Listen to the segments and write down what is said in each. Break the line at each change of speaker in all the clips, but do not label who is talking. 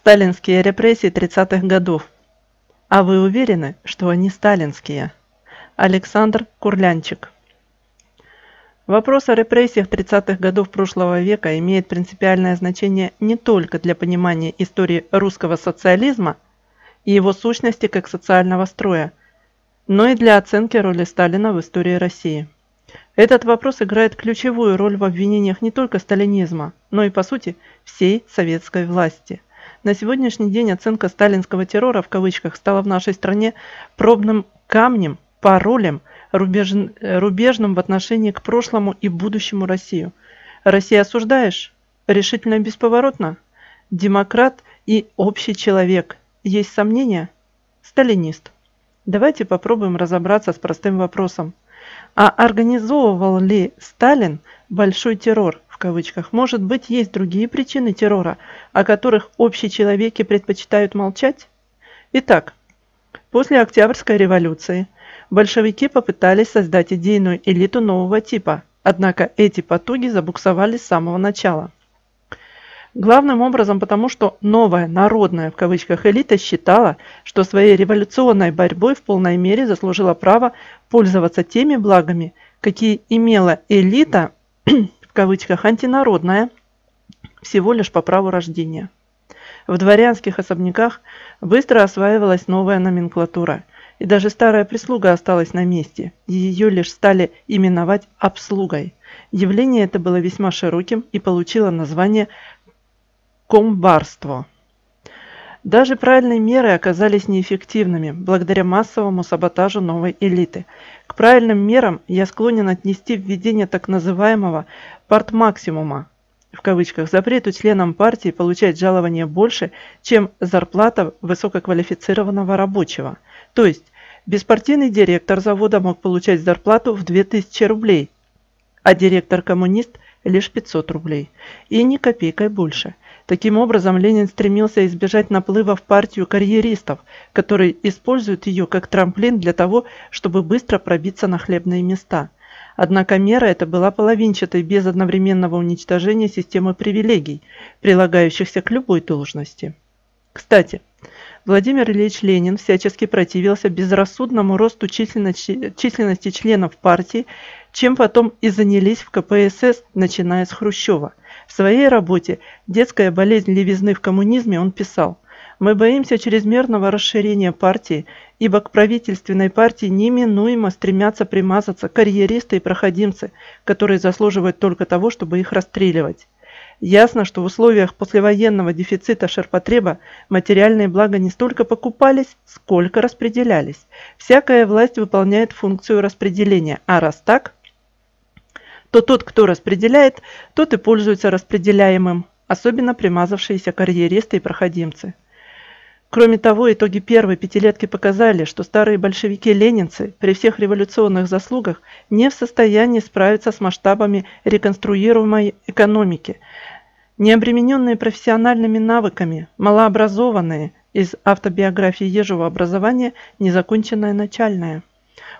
Сталинские репрессии 30-х годов. А вы уверены, что они сталинские? Александр Курлянчик. Вопрос о репрессиях 30-х годов прошлого века имеет принципиальное значение не только для понимания истории русского социализма и его сущности как социального строя, но и для оценки роли Сталина в истории России. Этот вопрос играет ключевую роль в обвинениях не только сталинизма, но и, по сути, всей советской власти. На сегодняшний день оценка сталинского террора в кавычках стала в нашей стране пробным камнем, паролем, рубеж... рубежным в отношении к прошлому и будущему Россию. Россия осуждаешь? Решительно и бесповоротно? Демократ и общий человек. Есть сомнения? Сталинист. Давайте попробуем разобраться с простым вопросом. А организовывал ли Сталин большой террор, кавычках? Может быть, есть другие причины террора, о которых общие человеки предпочитают молчать? Итак, после Октябрьской революции большевики попытались создать идейную элиту нового типа, однако эти потуги забуксовали с самого начала. Главным образом потому, что новая народная в кавычках элита считала, что своей революционной борьбой в полной мере заслужила право пользоваться теми благами, какие имела элита в кавычках антинародная всего лишь по праву рождения. В дворянских особняках быстро осваивалась новая номенклатура, и даже старая прислуга осталась на месте, ее лишь стали именовать обслугой. Явление это было весьма широким и получило название комбарство. Даже правильные меры оказались неэффективными благодаря массовому саботажу новой элиты. К правильным мерам я склонен отнести введение так называемого «партмаксимума», в кавычках, запрету членам партии получать жалование больше, чем зарплата высококвалифицированного рабочего. То есть, беспартийный директор завода мог получать зарплату в 2000 рублей, а директор-коммунист лишь 500 рублей. И ни копейкой больше. Таким образом, Ленин стремился избежать наплыва в партию карьеристов, которые используют ее как трамплин для того, чтобы быстро пробиться на хлебные места. Однако мера эта была половинчатой без одновременного уничтожения системы привилегий, прилагающихся к любой должности. Кстати, Владимир Ильич Ленин всячески противился безрассудному росту численности, членов партии, чем потом и занялись в КПСС, начиная с Хрущева. В своей работе «Детская болезнь левизны в коммунизме» он писал «Мы боимся чрезмерного расширения партии, ибо к правительственной партии неминуемо стремятся примазаться карьеристы и проходимцы, которые заслуживают только того, чтобы их расстреливать». Ясно, что в условиях послевоенного дефицита ширпотреба материальные блага не столько покупались, сколько распределялись. Всякая власть выполняет функцию распределения, а раз так, то тот, кто распределяет, тот и пользуется распределяемым, особенно примазавшиеся карьеристы и проходимцы. Кроме того, итоги первой пятилетки показали, что старые большевики-ленинцы при всех революционных заслугах не в состоянии справиться с масштабами реконструируемой экономики. Необремененные профессиональными навыками, малообразованные, из автобиографии Ежова образование незаконченное начальное.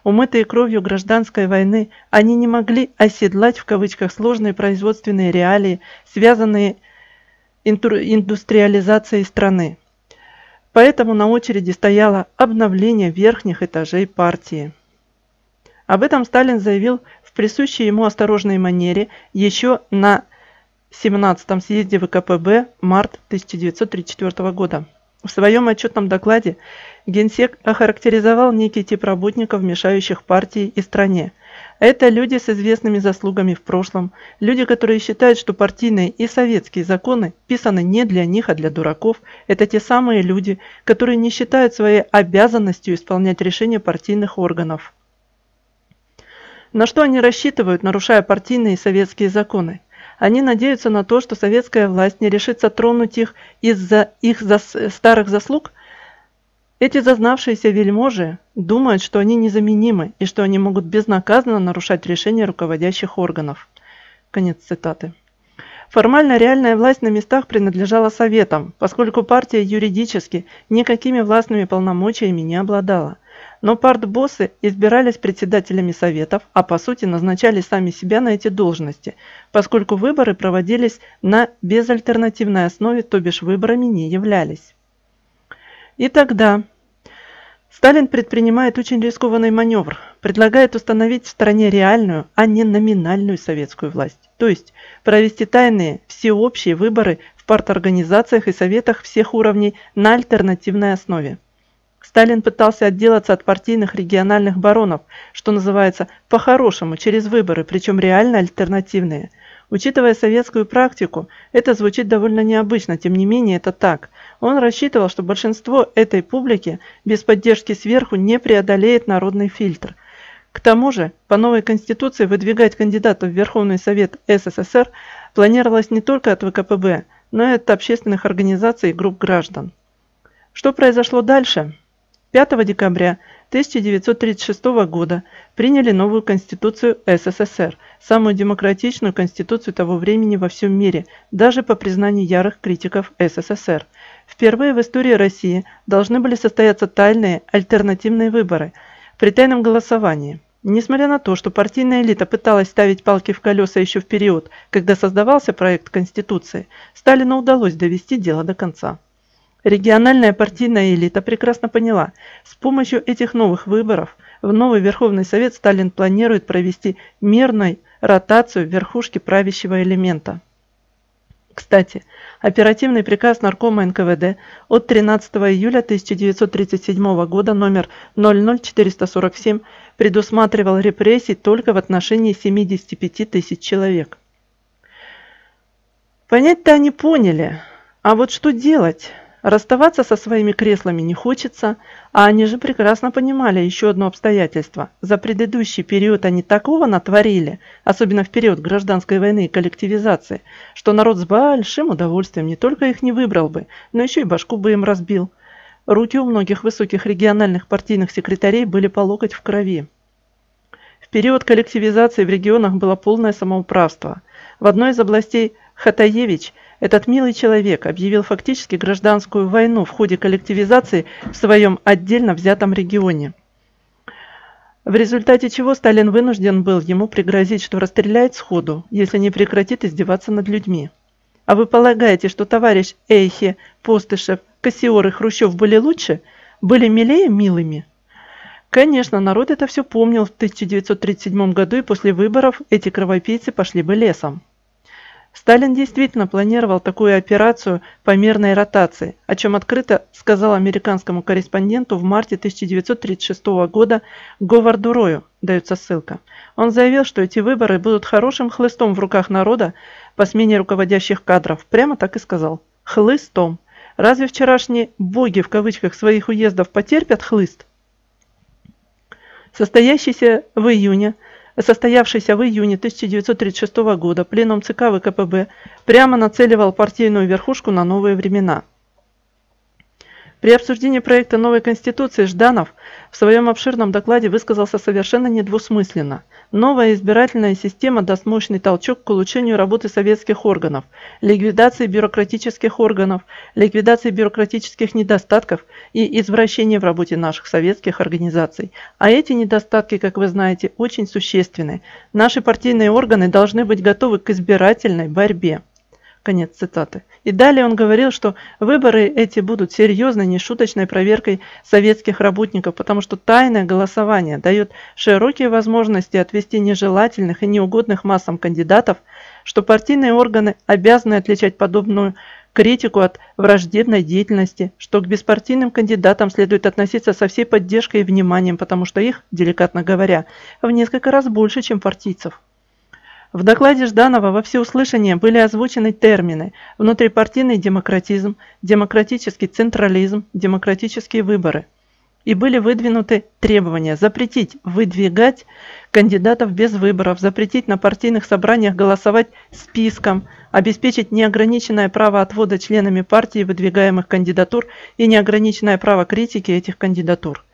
Умытые кровью гражданской войны, они не могли «оседлать» в кавычках сложные производственные реалии, связанные индустриализацией страны. Поэтому на очереди стояло обновление верхних этажей партии. Об этом Сталин заявил в присущей ему осторожной манере еще на 17-м съезде ВКПБ март 1934 года. В своем отчетном докладе Генсек охарактеризовал некий тип работников, мешающих партии и стране. Это люди с известными заслугами в прошлом, люди, которые считают, что партийные и советские законы писаны не для них, а для дураков. Это те самые люди, которые не считают своей обязанностью исполнять решения партийных органов. На что они рассчитывают, нарушая партийные и советские законы? Они надеются на то, что советская власть не решится тронуть их из-за их зас старых заслуг. Эти зазнавшиеся вельможи думают, что они незаменимы и что они могут безнаказанно нарушать решения руководящих органов. Конец цитаты. Формально реальная власть на местах принадлежала Советам, поскольку партия юридически никакими властными полномочиями не обладала. Но партбоссы избирались председателями Советов, а по сути назначали сами себя на эти должности, поскольку выборы проводились на безальтернативной основе, то бишь выборами не являлись. И тогда Сталин предпринимает очень рискованный маневр, предлагает установить в стране реальную, а не номинальную советскую власть, то есть провести тайные всеобщие выборы в парторганизациях и советах всех уровней на альтернативной основе. Сталин пытался отделаться от партийных региональных баронов, что называется, по-хорошему, через выборы, причем реально альтернативные. Учитывая советскую практику, это звучит довольно необычно, тем не менее это так. Он рассчитывал, что большинство этой публики без поддержки сверху не преодолеет народный фильтр. К тому же, по новой конституции выдвигать кандидатов в Верховный Совет СССР планировалось не только от ВКПБ, но и от общественных организаций и групп граждан. Что произошло дальше? 5 декабря 1936 года приняли новую Конституцию СССР, самую демократичную конституцию того времени во всем мире, даже по признанию ярых критиков СССР. Впервые в истории России должны были состояться тайные альтернативные выборы при тайном голосовании. Несмотря на то, что партийная элита пыталась ставить палки в колеса еще в период, когда создавался проект Конституции, Сталину удалось довести дело до конца. Региональная партийная элита прекрасно поняла, с помощью этих новых выборов в новый Верховный Совет Сталин планирует провести мирную ротацию верхушки правящего элемента. Кстати, оперативный приказ Наркома НКВД от 13 июля 1937 года номер 00447 предусматривал репрессии только в отношении 75 тысяч человек. Понять-то они поняли, а вот что делать? Расставаться со своими креслами не хочется, а они же прекрасно понимали еще одно обстоятельство. За предыдущий период они такого натворили, особенно в период гражданской войны и коллективизации, что народ с большим удовольствием не только их не выбрал бы, но еще и башку бы им разбил. Руки у многих высоких региональных партийных секретарей были по локоть в крови. В период коллективизации в регионах было полное самоуправство. В одной из областей Хатаевич – этот милый человек объявил фактически гражданскую войну в ходе коллективизации в своем отдельно взятом регионе. В результате чего Сталин вынужден был ему пригрозить, что расстреляет сходу, если не прекратит издеваться над людьми. А вы полагаете, что товарищ Эйхе, Постышев, Кассиор и Хрущев были лучше? Были милее милыми? Конечно, народ это все помнил в 1937 году, и после выборов эти кровопийцы пошли бы лесом. Сталин действительно планировал такую операцию по мирной ротации, о чем открыто сказал американскому корреспонденту в марте 1936 года Говарду Рою, дается ссылка. Он заявил, что эти выборы будут хорошим хлыстом в руках народа по смене руководящих кадров. Прямо так и сказал. Хлыстом. Разве вчерашние «боги» в кавычках своих уездов потерпят хлыст? Состоящийся в июне – состоявшийся в июне 1936 года пленум ЦК ВКПБ прямо нацеливал партийную верхушку на новые времена. При обсуждении проекта новой Конституции Жданов в своем обширном докладе высказался совершенно недвусмысленно. Новая избирательная система даст мощный толчок к улучшению работы советских органов, ликвидации бюрократических органов, ликвидации бюрократических недостатков и извращения в работе наших советских организаций. А эти недостатки, как вы знаете, очень существенны. Наши партийные органы должны быть готовы к избирательной борьбе. Конец цитаты. И далее он говорил, что выборы эти будут серьезной, нешуточной проверкой советских работников, потому что тайное голосование дает широкие возможности отвести нежелательных и неугодных массам кандидатов, что партийные органы обязаны отличать подобную критику от враждебной деятельности, что к беспартийным кандидатам следует относиться со всей поддержкой и вниманием, потому что их, деликатно говоря, в несколько раз больше, чем партийцев. В докладе Жданова во всеуслышание были озвучены термины «внутрипартийный демократизм», «демократический централизм», «демократические выборы» и были выдвинуты требования запретить выдвигать кандидатов без выборов, запретить на партийных собраниях голосовать списком, обеспечить неограниченное право отвода членами партии выдвигаемых кандидатур и неограниченное право критики этих кандидатур.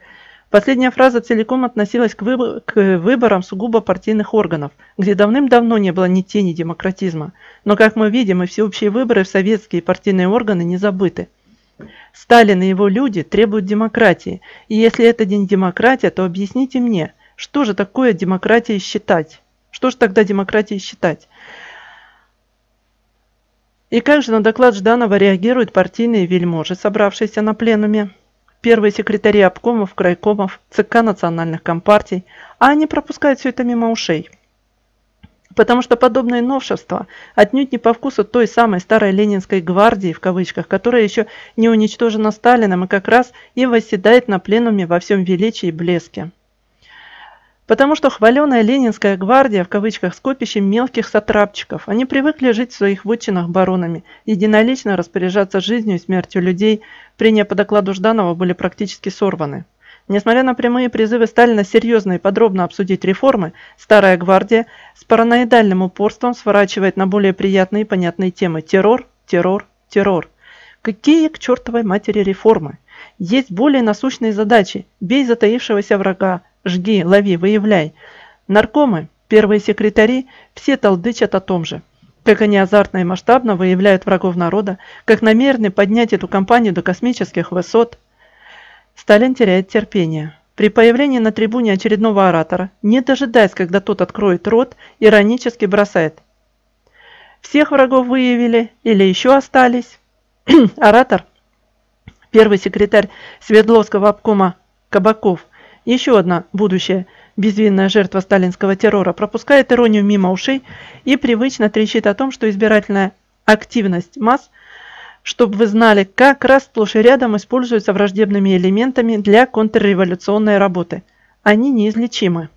Последняя фраза целиком относилась к, выбор, к выборам сугубо партийных органов, где давным-давно не было ни тени демократизма. Но, как мы видим, и всеобщие выборы в советские партийные органы не забыты. Сталин и его люди требуют демократии, и если это не демократия, то объясните мне, что же такое демократия считать? Что же тогда демократией считать? И как же на доклад Жданова реагируют партийные вельможи, собравшиеся на пленуме? Первые секретари обкомов, крайкомов, ЦК национальных компартий, а они пропускают все это мимо ушей. Потому что подобные новшества отнюдь не по вкусу той самой старой ленинской гвардии, в кавычках, которая еще не уничтожена Сталином и как раз и восседает на пленуме во всем величии и блеске. Потому что хваленая ленинская гвардия, в кавычках, скопище мелких сатрапчиков, они привыкли жить в своих вотчинах баронами, единолично распоряжаться жизнью и смертью людей, прения по докладу Жданова были практически сорваны. Несмотря на прямые призывы Сталина серьезно и подробно обсудить реформы, Старая Гвардия с параноидальным упорством сворачивает на более приятные и понятные темы террор, террор, террор. Какие к чертовой матери реформы? Есть более насущные задачи. Бей затаившегося врага, жги, лови, выявляй. Наркомы, первые секретари, все толдычат о том же. Как они азартно и масштабно выявляют врагов народа, как намерены поднять эту кампанию до космических высот. Сталин теряет терпение. При появлении на трибуне очередного оратора, не дожидаясь, когда тот откроет рот, иронически бросает. Всех врагов выявили или еще остались? Оратор, первый секретарь Свердловского обкома Кабаков – еще одна будущая безвинная жертва сталинского террора пропускает иронию мимо ушей и привычно трещит о том, что избирательная активность масс, чтобы вы знали, как раз сплошь и рядом используются враждебными элементами для контрреволюционной работы. Они неизлечимы.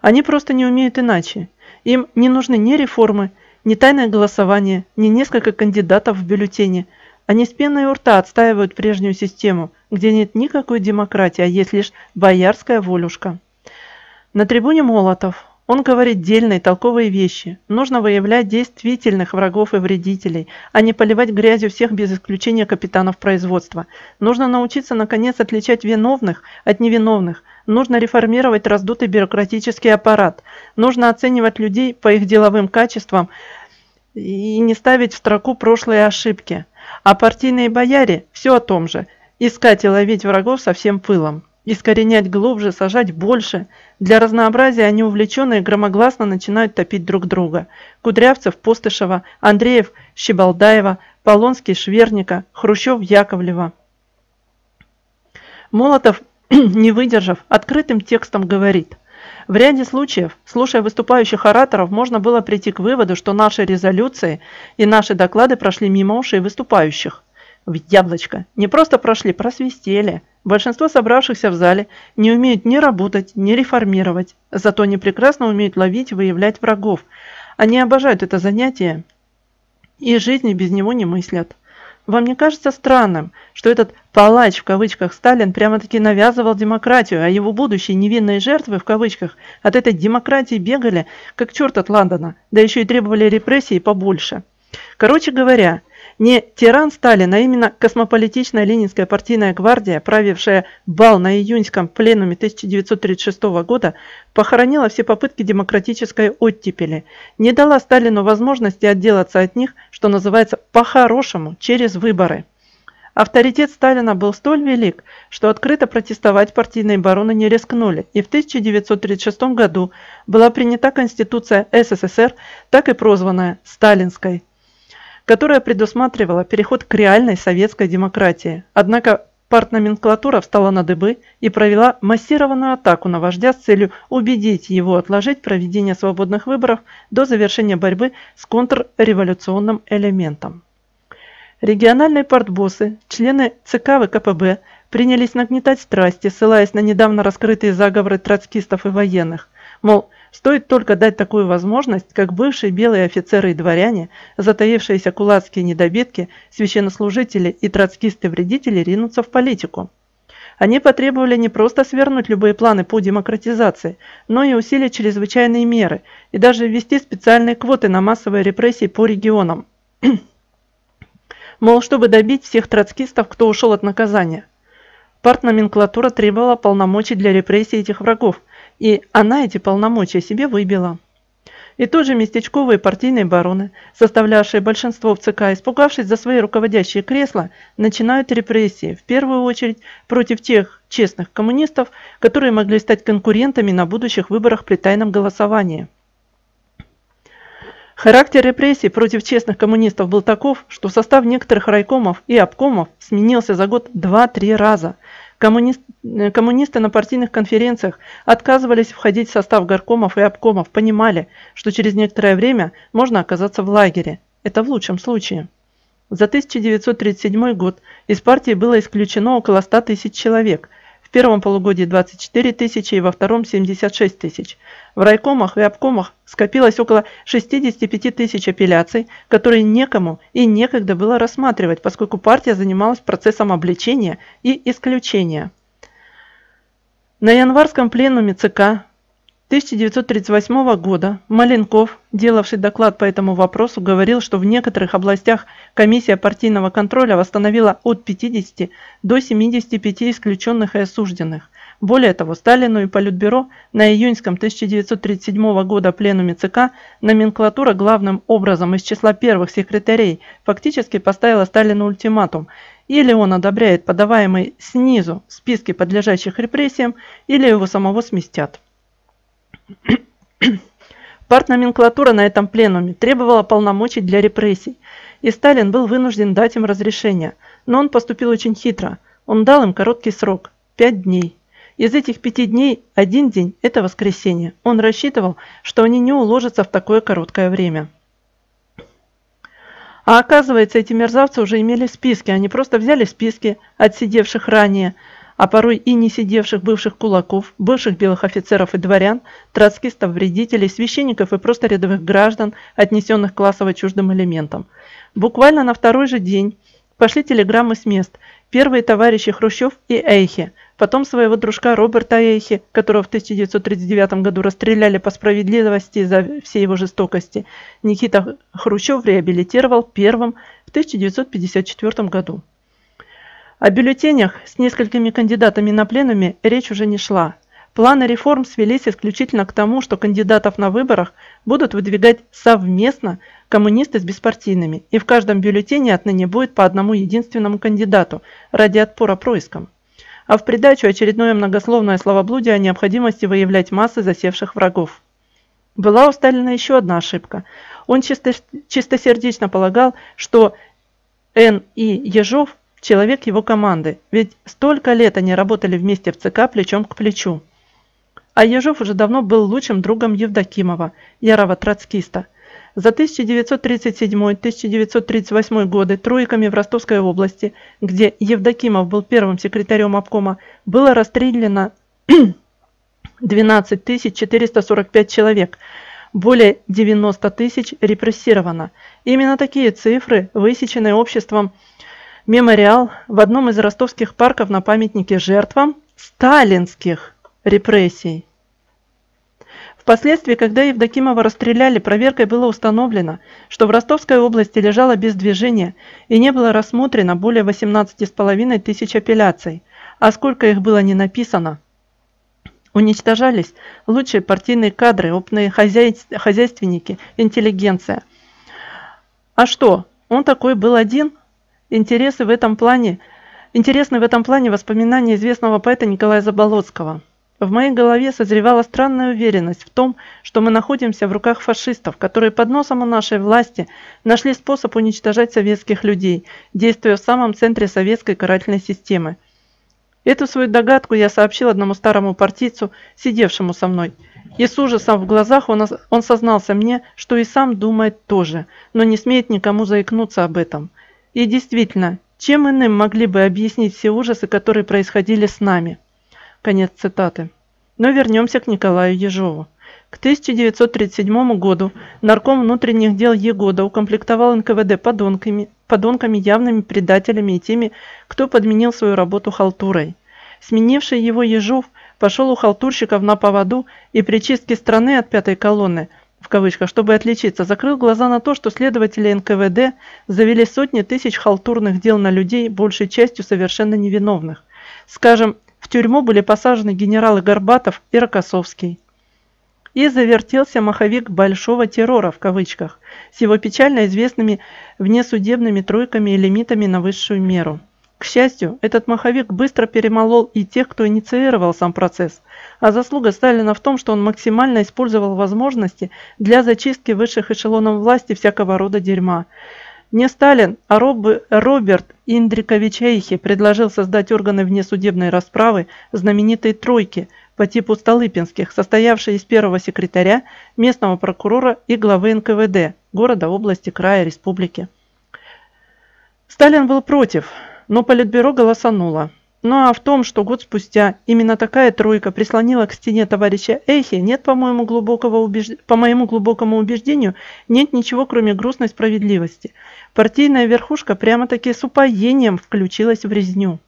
Они просто не умеют иначе. Им не нужны ни реформы, ни тайное голосование, ни несколько кандидатов в бюллетене – они с пеной у рта отстаивают прежнюю систему, где нет никакой демократии, а есть лишь боярская волюшка. На трибуне Молотов. Он говорит дельные, толковые вещи. Нужно выявлять действительных врагов и вредителей, а не поливать грязью всех без исключения капитанов производства. Нужно научиться, наконец, отличать виновных от невиновных. Нужно реформировать раздутый бюрократический аппарат. Нужно оценивать людей по их деловым качествам и не ставить в строку прошлые ошибки. А партийные бояре все о том же. Искать и ловить врагов со всем пылом. Искоренять глубже, сажать больше. Для разнообразия они увлеченные громогласно начинают топить друг друга. Кудрявцев, Постышева, Андреев, Щебалдаева, Полонский, Шверника, Хрущев, Яковлева. Молотов, не выдержав, открытым текстом говорит – в ряде случаев, слушая выступающих ораторов, можно было прийти к выводу, что наши резолюции и наши доклады прошли мимо ушей выступающих. В яблочко. Не просто прошли, просвистели. Большинство собравшихся в зале не умеют ни работать, ни реформировать, зато они прекрасно умеют ловить и выявлять врагов. Они обожают это занятие и жизни без него не мыслят. Вам не кажется странным, что этот «палач» в кавычках Сталин прямо-таки навязывал демократию, а его будущие невинные жертвы в кавычках от этой демократии бегали, как черт от Лондона, да еще и требовали репрессий побольше? Короче говоря, не тиран Сталин, а именно космополитичная ленинская партийная гвардия, правившая бал на июньском пленуме 1936 года, похоронила все попытки демократической оттепели, не дала Сталину возможности отделаться от них, что называется по-хорошему, через выборы. Авторитет Сталина был столь велик, что открыто протестовать партийные бароны не рискнули, и в 1936 году была принята Конституция СССР, так и прозванная «Сталинской» которая предусматривала переход к реальной советской демократии. Однако партноменклатура встала на дыбы и провела массированную атаку на вождя с целью убедить его отложить проведение свободных выборов до завершения борьбы с контрреволюционным элементом. Региональные партбоссы, члены ЦК ВКПБ принялись нагнетать страсти, ссылаясь на недавно раскрытые заговоры троцкистов и военных. Мол, Стоит только дать такую возможность, как бывшие белые офицеры и дворяне, затаившиеся кулацкие недобитки, священнослужители и троцкисты-вредители ринутся в политику. Они потребовали не просто свернуть любые планы по демократизации, но и усилить чрезвычайные меры и даже ввести специальные квоты на массовые репрессии по регионам. Мол, чтобы добить всех троцкистов, кто ушел от наказания. Партноменклатура требовала полномочий для репрессий этих врагов, и она эти полномочия себе выбила. И тоже местечковые партийные бароны, составлявшие большинство в ЦК, испугавшись за свои руководящие кресла, начинают репрессии, в первую очередь против тех честных коммунистов, которые могли стать конкурентами на будущих выборах при тайном голосовании. Характер репрессий против честных коммунистов был таков, что состав некоторых райкомов и обкомов сменился за год 2-3 раза. Коммунист, э, коммунисты на партийных конференциях отказывались входить в состав горкомов и обкомов, понимали, что через некоторое время можно оказаться в лагере. Это в лучшем случае. За 1937 год из партии было исключено около 100 тысяч человек – первом полугодии 24 тысячи и во втором 76 тысяч. В райкомах и обкомах скопилось около 65 тысяч апелляций, которые некому и некогда было рассматривать, поскольку партия занималась процессом обличения и исключения. На январском пленуме ЦК 1938 года Маленков, делавший доклад по этому вопросу, говорил, что в некоторых областях комиссия партийного контроля восстановила от 50 до 75 исключенных и осужденных. Более того, Сталину и Политбюро на июньском 1937 года пленуме ЦК номенклатура главным образом из числа первых секретарей фактически поставила Сталину ультиматум – или он одобряет подаваемые снизу списки подлежащих репрессиям, или его самого сместят. Партноменклатура на этом пленуме требовала полномочий для репрессий, и Сталин был вынужден дать им разрешение, но он поступил очень хитро. Он дал им короткий срок – пять дней. Из этих пяти дней один день – это воскресенье. Он рассчитывал, что они не уложатся в такое короткое время. А оказывается, эти мерзавцы уже имели списки. Они просто взяли списки отсидевших ранее – а порой и не сидевших бывших кулаков, бывших белых офицеров и дворян, троцкистов, вредителей, священников и просто рядовых граждан, отнесенных классово чуждым элементам. Буквально на второй же день пошли телеграммы с мест. Первые товарищи Хрущев и Эйхе, потом своего дружка Роберта Эйхе, которого в 1939 году расстреляли по справедливости за все его жестокости. Никита Хрущев реабилитировал первым в 1954 году. О бюллетенях с несколькими кандидатами на пленуме речь уже не шла. Планы реформ свелись исключительно к тому, что кандидатов на выборах будут выдвигать совместно коммунисты с беспартийными, и в каждом бюллетене отныне будет по одному единственному кандидату ради отпора проискам. А в придачу очередное многословное словоблудие о необходимости выявлять массы засевших врагов. Была у Сталина еще одна ошибка. Он чисто, чистосердечно полагал, что Н. И. Ежов человек его команды, ведь столько лет они работали вместе в ЦК плечом к плечу. А Ежов уже давно был лучшим другом Евдокимова, ярого троцкиста. За 1937-1938 годы тройками в Ростовской области, где Евдокимов был первым секретарем обкома, было расстреляно 12 445 человек, более 90 тысяч репрессировано. Именно такие цифры, высеченные обществом мемориал в одном из ростовских парков на памятнике жертвам сталинских репрессий. Впоследствии, когда Евдокимова расстреляли, проверкой было установлено, что в Ростовской области лежало без движения и не было рассмотрено более 18,5 тысяч апелляций, а сколько их было не написано. Уничтожались лучшие партийные кадры, опытные хозяйственники, интеллигенция. А что, он такой был один – Интересы в этом плане, интересны в этом плане воспоминания известного поэта Николая Заболоцкого. В моей голове созревала странная уверенность в том, что мы находимся в руках фашистов, которые под носом у нашей власти нашли способ уничтожать советских людей, действуя в самом центре советской карательной системы. Эту свою догадку я сообщил одному старому партийцу, сидевшему со мной. И с ужасом в глазах он, он сознался мне, что и сам думает тоже, но не смеет никому заикнуться об этом. И действительно, чем иным могли бы объяснить все ужасы, которые происходили с нами? Конец цитаты. Но вернемся к Николаю Ежову. К 1937 году нарком внутренних дел Егода укомплектовал НКВД подонками, подонками явными предателями и теми, кто подменил свою работу халтурой. Сменивший его Ежов пошел у халтурщиков на поводу и при чистке страны от пятой колонны в кавычках, чтобы отличиться, закрыл глаза на то, что следователи НКВД завели сотни тысяч халтурных дел на людей, большей частью совершенно невиновных. Скажем, в тюрьму были посажены генералы Горбатов и Рокоссовский. И завертелся маховик «большого террора» в кавычках, с его печально известными внесудебными тройками и лимитами на высшую меру. К счастью, этот маховик быстро перемолол и тех, кто инициировал сам процесс, а заслуга Сталина в том, что он максимально использовал возможности для зачистки высших эшелонов власти всякого рода дерьма. Не Сталин, а Роб... Роберт Индрикович Эйхи предложил создать органы внесудебной расправы знаменитой «тройки» по типу Столыпинских, состоявшие из первого секретаря, местного прокурора и главы НКВД города, области, края, республики. Сталин был против – но Политбюро голосануло. Ну а в том, что год спустя именно такая тройка прислонила к стене товарища Эхи, нет, по моему, глубокого убеж... по моему глубокому убеждению, нет ничего, кроме грустной справедливости. Партийная верхушка прямо-таки с упоением включилась в резню.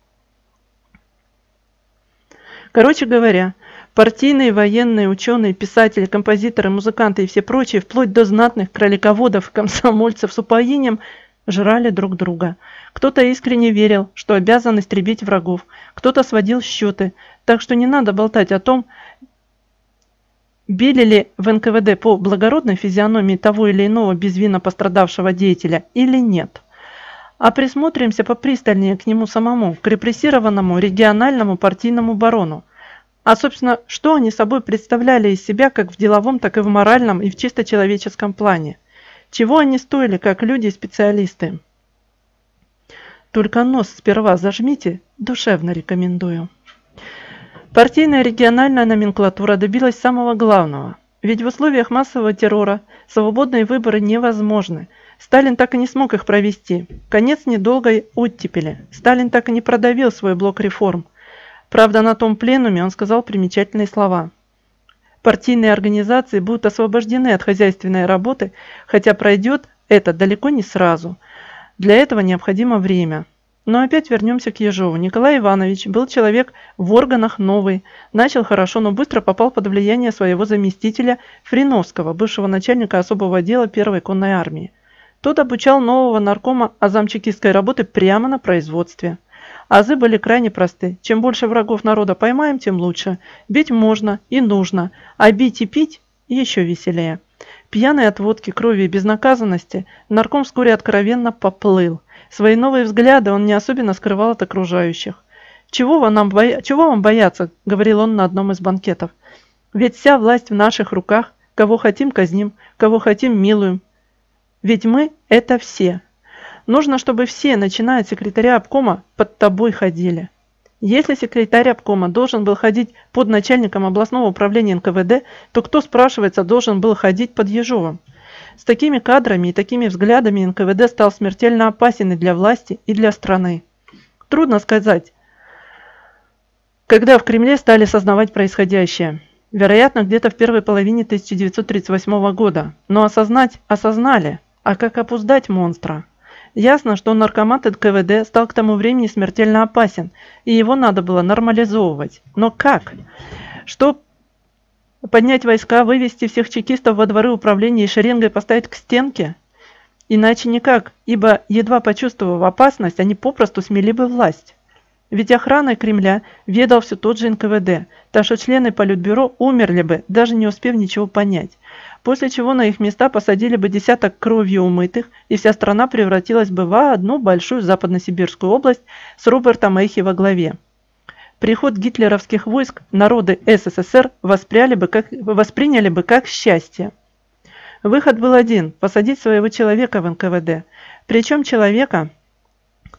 Короче говоря, партийные, военные, ученые, писатели, композиторы, музыканты и все прочие, вплоть до знатных кролиководов, комсомольцев с упоением – жрали друг друга. Кто-то искренне верил, что обязан истребить врагов, кто-то сводил счеты, так что не надо болтать о том, били ли в НКВД по благородной физиономии того или иного безвинно пострадавшего деятеля или нет. А присмотримся попристальнее к нему самому, к репрессированному региональному партийному барону. А, собственно, что они собой представляли из себя как в деловом, так и в моральном и в чисто человеческом плане – чего они стоили, как люди-специалисты? Только нос сперва зажмите, душевно рекомендую. Партийная региональная номенклатура добилась самого главного. Ведь в условиях массового террора свободные выборы невозможны. Сталин так и не смог их провести. Конец недолгой оттепели. Сталин так и не продавил свой блок реформ. Правда, на том пленуме он сказал примечательные слова – партийные организации будут освобождены от хозяйственной работы, хотя пройдет это далеко не сразу. Для этого необходимо время. Но опять вернемся к Ежову. Николай Иванович был человек в органах новый, начал хорошо, но быстро попал под влияние своего заместителя Фриновского, бывшего начальника особого отдела первой конной армии. Тот обучал нового наркома азамчекистской работы прямо на производстве. Азы были крайне просты. Чем больше врагов народа поймаем, тем лучше. Бить можно и нужно, а бить и пить еще веселее. Пьяный от водки, крови и безнаказанности, нарком вскоре откровенно поплыл. Свои новые взгляды он не особенно скрывал от окружающих. «Чего вам, боя... Чего вам бояться?» – говорил он на одном из банкетов. «Ведь вся власть в наших руках. Кого хотим – казним, кого хотим – милуем. Ведь мы – это все, Нужно, чтобы все, начиная от секретаря обкома, под тобой ходили. Если секретарь обкома должен был ходить под начальником областного управления НКВД, то кто, спрашивается, должен был ходить под Ежовым? С такими кадрами и такими взглядами НКВД стал смертельно опасен и для власти, и для страны. Трудно сказать, когда в Кремле стали сознавать происходящее. Вероятно, где-то в первой половине 1938 года. Но осознать осознали. А как опуздать монстра? Ясно, что наркомат НКВД стал к тому времени смертельно опасен, и его надо было нормализовывать. Но как? Что поднять войска, вывести всех чекистов во дворы управления и шеренгой поставить к стенке? Иначе никак, ибо, едва почувствовав опасность, они попросту смели бы власть. Ведь охраной Кремля ведал все тот же НКВД, так что члены Политбюро умерли бы, даже не успев ничего понять после чего на их места посадили бы десяток кровью умытых, и вся страна превратилась бы в одну большую западносибирскую область с Робертом Эхи во главе. Приход гитлеровских войск народы СССР восприняли бы как, восприняли бы как счастье. Выход был один – посадить своего человека в НКВД. Причем человека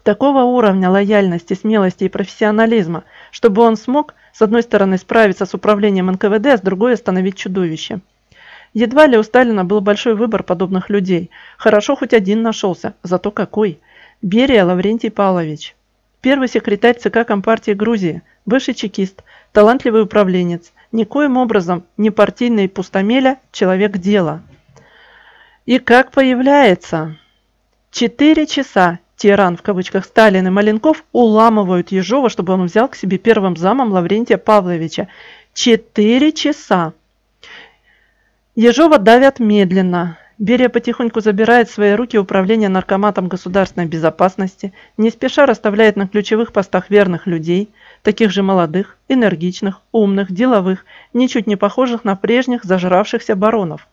такого уровня лояльности, смелости и профессионализма, чтобы он смог, с одной стороны, справиться с управлением НКВД, а с другой – остановить чудовище. Едва ли у Сталина был большой выбор подобных людей. Хорошо хоть один нашелся, зато какой. Берия Лаврентий Павлович. Первый секретарь ЦК Компартии Грузии, бывший чекист, талантливый управленец, никоим образом не партийный пустомеля, человек дела. И как появляется? Четыре часа тиран в кавычках Сталин и Маленков уламывают Ежова, чтобы он взял к себе первым замом Лаврентия Павловича. Четыре часа. Ежова давят медленно. Берия потихоньку забирает в свои руки управление наркоматом государственной безопасности, не спеша расставляет на ключевых постах верных людей, таких же молодых, энергичных, умных, деловых, ничуть не похожих на прежних зажравшихся баронов.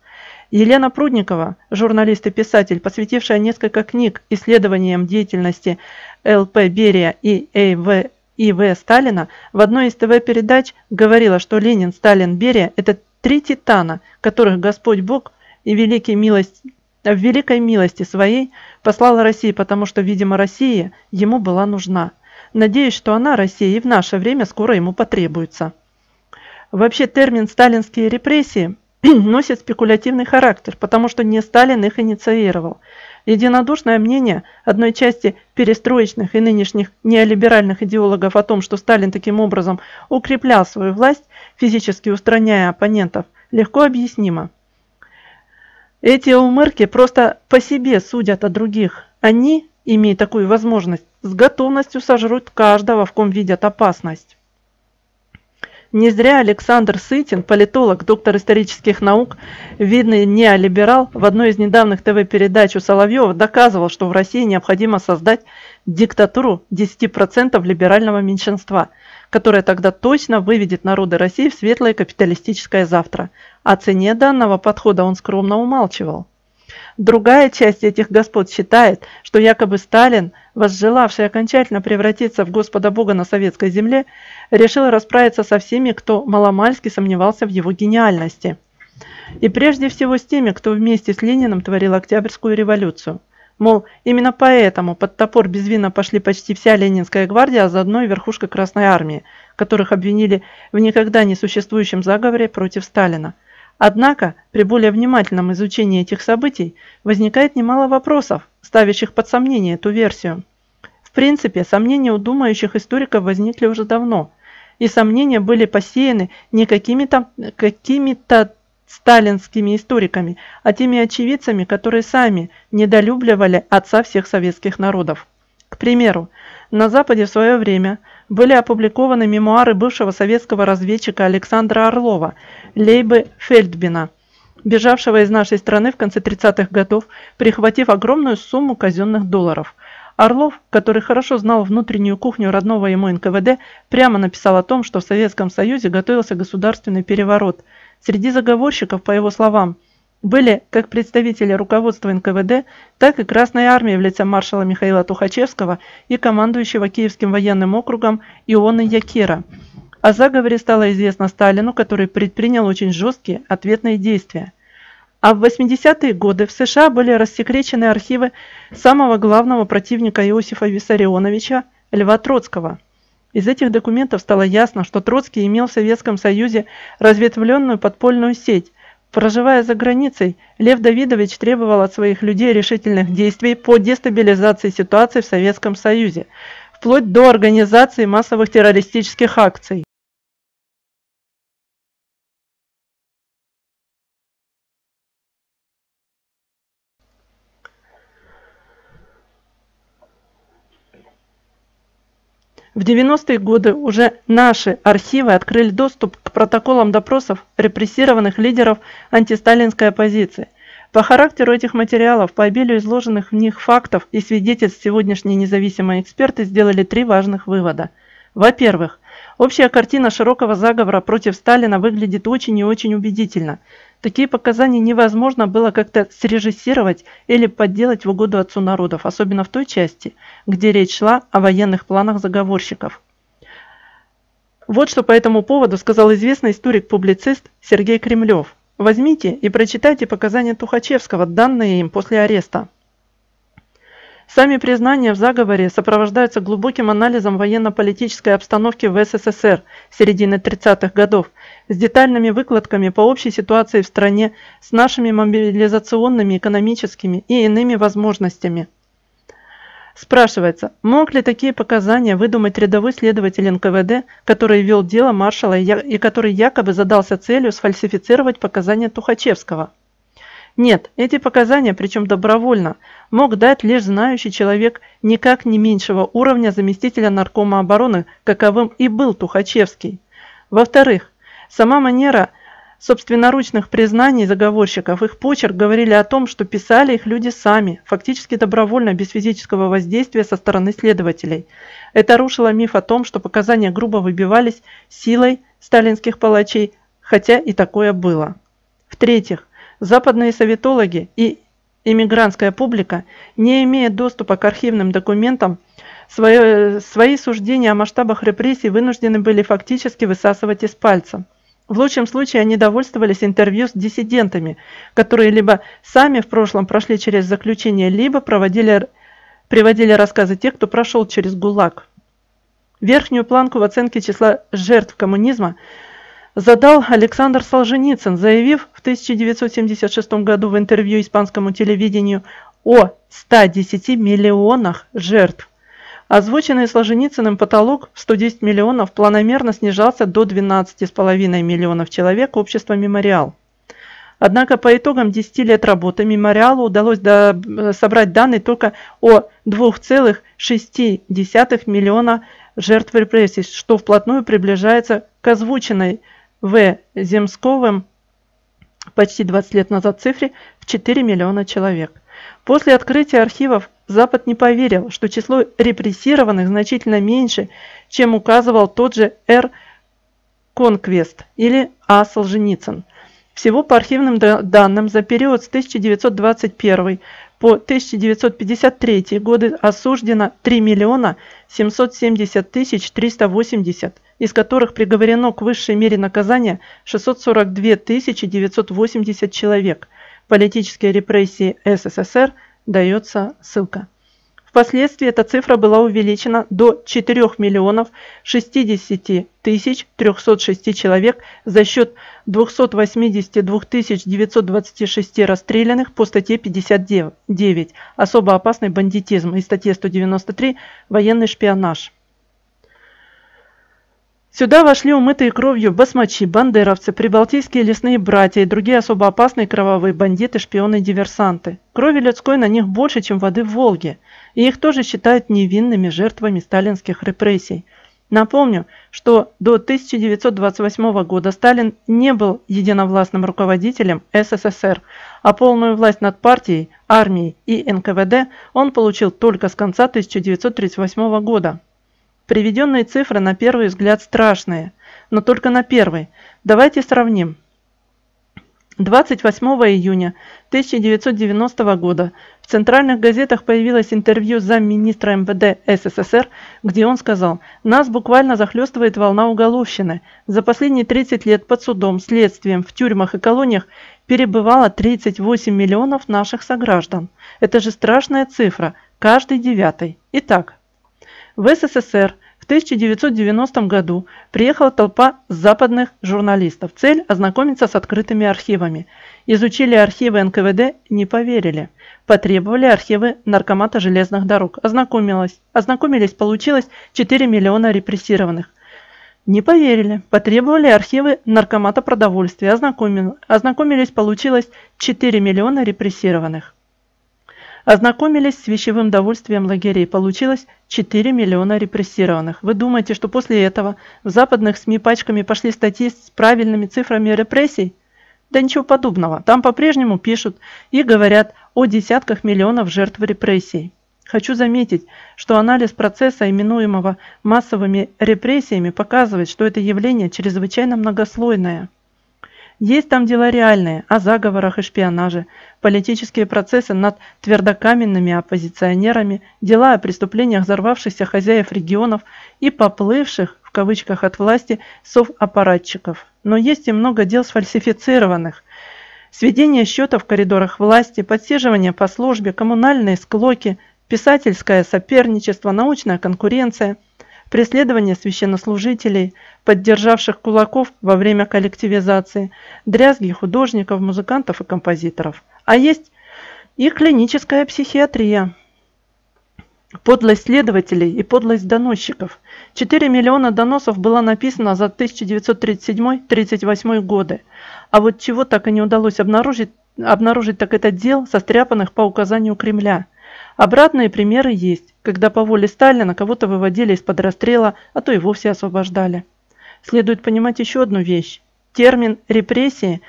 Елена Прудникова, журналист и писатель, посвятившая несколько книг исследованиям деятельности ЛП Берия и АВ И.В. Сталина, в одной из ТВ-передач говорила, что Ленин, Сталин, Берия – это три титана, которых Господь Бог и великий милость, в великой милости своей послала России, потому что, видимо, Россия ему была нужна. Надеюсь, что она, Россия, и в наше время скоро ему потребуется. Вообще термин «сталинские репрессии» носит спекулятивный характер, потому что не Сталин их инициировал. Единодушное мнение одной части перестроечных и нынешних неолиберальных идеологов о том, что Сталин таким образом укреплял свою власть, физически устраняя оппонентов, легко объяснимо. Эти умырки просто по себе судят о других. Они, имея такую возможность, с готовностью сожрут каждого, в ком видят опасность. Не зря Александр Сытин, политолог, доктор исторических наук, видный неолиберал, в одной из недавних ТВ-передач у Соловьева доказывал, что в России необходимо создать диктатуру 10% либерального меньшинства, которая тогда точно выведет народы России в светлое капиталистическое завтра. О цене данного подхода он скромно умалчивал. Другая часть этих господ считает, что якобы Сталин, возжелавший окончательно превратиться в Господа Бога на советской земле, решил расправиться со всеми, кто маломальски сомневался в его гениальности. И прежде всего с теми, кто вместе с Лениным творил Октябрьскую революцию. Мол, именно поэтому под топор безвинно пошли почти вся Ленинская гвардия, а заодно и верхушка Красной Армии, которых обвинили в никогда не существующем заговоре против Сталина – Однако, при более внимательном изучении этих событий возникает немало вопросов, ставящих под сомнение эту версию. В принципе, сомнения у думающих историков возникли уже давно, и сомнения были посеяны не какими-то какими сталинскими историками, а теми очевидцами, которые сами недолюбливали отца всех советских народов. К примеру, на Западе в свое время были опубликованы мемуары бывшего советского разведчика Александра Орлова, Лейбы Фельдбина, бежавшего из нашей страны в конце 30-х годов, прихватив огромную сумму казенных долларов. Орлов, который хорошо знал внутреннюю кухню родного ему НКВД, прямо написал о том, что в Советском Союзе готовился государственный переворот. Среди заговорщиков, по его словам, были как представители руководства НКВД, так и Красной Армии в лице маршала Михаила Тухачевского и командующего Киевским военным округом Ионы Якира. О заговоре стало известно Сталину, который предпринял очень жесткие ответные действия. А в 80-е годы в США были рассекречены архивы самого главного противника Иосифа Виссарионовича Льва Троцкого. Из этих документов стало ясно, что Троцкий имел в Советском Союзе разветвленную подпольную сеть, Проживая за границей, Лев Давидович требовал от своих людей решительных действий по дестабилизации ситуации в Советском Союзе, вплоть до организации массовых террористических акций. В 90-е годы уже наши архивы открыли доступ к протоколам допросов репрессированных лидеров антисталинской оппозиции. По характеру этих материалов, по обилию изложенных в них фактов и свидетельств сегодняшние независимые эксперты сделали три важных вывода. Во-первых, общая картина широкого заговора против Сталина выглядит очень и очень убедительно – Такие показания невозможно было как-то срежиссировать или подделать в угоду отцу народов, особенно в той части, где речь шла о военных планах заговорщиков. Вот что по этому поводу сказал известный историк-публицист Сергей Кремлев. Возьмите и прочитайте показания Тухачевского, данные им после ареста. Сами признания в заговоре сопровождаются глубоким анализом военно-политической обстановки в СССР середины 30-х годов, с детальными выкладками по общей ситуации в стране, с нашими мобилизационными, экономическими и иными возможностями. Спрашивается, мог ли такие показания выдумать рядовой следователь НКВД, который вел дело маршала и который якобы задался целью сфальсифицировать показания Тухачевского? Нет, эти показания, причем добровольно, мог дать лишь знающий человек никак не меньшего уровня заместителя наркома обороны, каковым и был Тухачевский. Во-вторых, сама манера собственноручных признаний заговорщиков, их почерк говорили о том, что писали их люди сами, фактически добровольно, без физического воздействия со стороны следователей. Это рушило миф о том, что показания грубо выбивались силой сталинских палачей, хотя и такое было. В-третьих, западные советологи и иммигрантская публика, не имея доступа к архивным документам, свои, свои суждения о масштабах репрессий вынуждены были фактически высасывать из пальца. В лучшем случае они довольствовались интервью с диссидентами, которые либо сами в прошлом прошли через заключение, либо проводили, приводили рассказы тех, кто прошел через ГУЛАГ. Верхнюю планку в оценке числа жертв коммунизма задал Александр Солженицын, заявив в 1976 году в интервью испанскому телевидению о 110 миллионах жертв. Озвученный Солженицыным потолок в 110 миллионов планомерно снижался до 12,5 миллионов человек общества «Мемориал». Однако по итогам 10 лет работы «Мемориалу» удалось до, собрать данные только о 2,6 миллиона жертв репрессий, что вплотную приближается к озвученной В. Земсковым почти 20 лет назад цифре в 4 миллиона человек. После открытия архивов Запад не поверил, что число репрессированных значительно меньше, чем указывал тот же Р. Конквест или А. Солженицын. Всего по архивным данным за период с 1921 по 1953 годы осуждено 3 миллиона 770 тысяч 380, из которых приговорено к высшей мере наказания 642 тысячи 980 человек. Политические репрессии СССР – дается ссылка. Впоследствии эта цифра была увеличена до 4 миллионов 60 тысяч 306 человек за счет 282 926 расстрелянных по статье 59 «Особо опасный бандитизм» и статье 193 «Военный шпионаж». Сюда вошли умытые кровью басмачи, бандеровцы, прибалтийские лесные братья и другие особо опасные кровавые бандиты, шпионы и диверсанты. Крови людской на них больше, чем воды в Волге, и их тоже считают невинными жертвами сталинских репрессий. Напомню, что до 1928 года Сталин не был единовластным руководителем СССР, а полную власть над партией, армией и НКВД он получил только с конца 1938 года. Приведенные цифры на первый взгляд страшные, но только на первый. Давайте сравним. 28 июня 1990 года в центральных газетах появилось интервью замминистра МВД СССР, где он сказал, «Нас буквально захлестывает волна уголовщины. За последние 30 лет под судом, следствием, в тюрьмах и колониях перебывало 38 миллионов наших сограждан. Это же страшная цифра, каждый девятый. Итак, в СССР в 1990 году приехала толпа западных журналистов. Цель – ознакомиться с открытыми архивами. Изучили архивы НКВД, не поверили. Потребовали архивы Наркомата железных дорог. Ознакомилась. Ознакомились, получилось 4 миллиона репрессированных. Не поверили. Потребовали архивы Наркомата продовольствия. Ознакомились, получилось 4 миллиона репрессированных. Ознакомились с вещевым довольствием лагерей. Получилось 4 миллиона репрессированных. Вы думаете, что после этого в западных СМИ пачками пошли статьи с правильными цифрами репрессий? Да ничего подобного. Там по-прежнему пишут и говорят о десятках миллионов жертв репрессий. Хочу заметить, что анализ процесса, именуемого массовыми репрессиями, показывает, что это явление чрезвычайно многослойное. Есть там дела реальные, о заговорах и шпионаже, политические процессы над твердокаменными оппозиционерами, дела о преступлениях взорвавшихся хозяев регионов и поплывших, в кавычках, от власти соваппаратчиков. Но есть и много дел сфальсифицированных. Сведение счетов в коридорах власти, подсиживание по службе, коммунальные склоки, писательское соперничество, научная конкуренция – преследование священнослужителей, поддержавших кулаков во время коллективизации, дрязги художников, музыкантов и композиторов. А есть и клиническая психиатрия. Подлость следователей и подлость доносчиков. 4 миллиона доносов было написано за 1937-38 годы. А вот чего так и не удалось обнаружить, обнаружить так это дел, состряпанных по указанию Кремля – Обратные примеры есть, когда по воле Сталина кого-то выводили из-под расстрела, а то и вовсе освобождали. Следует понимать еще одну вещь. термин «репрессии»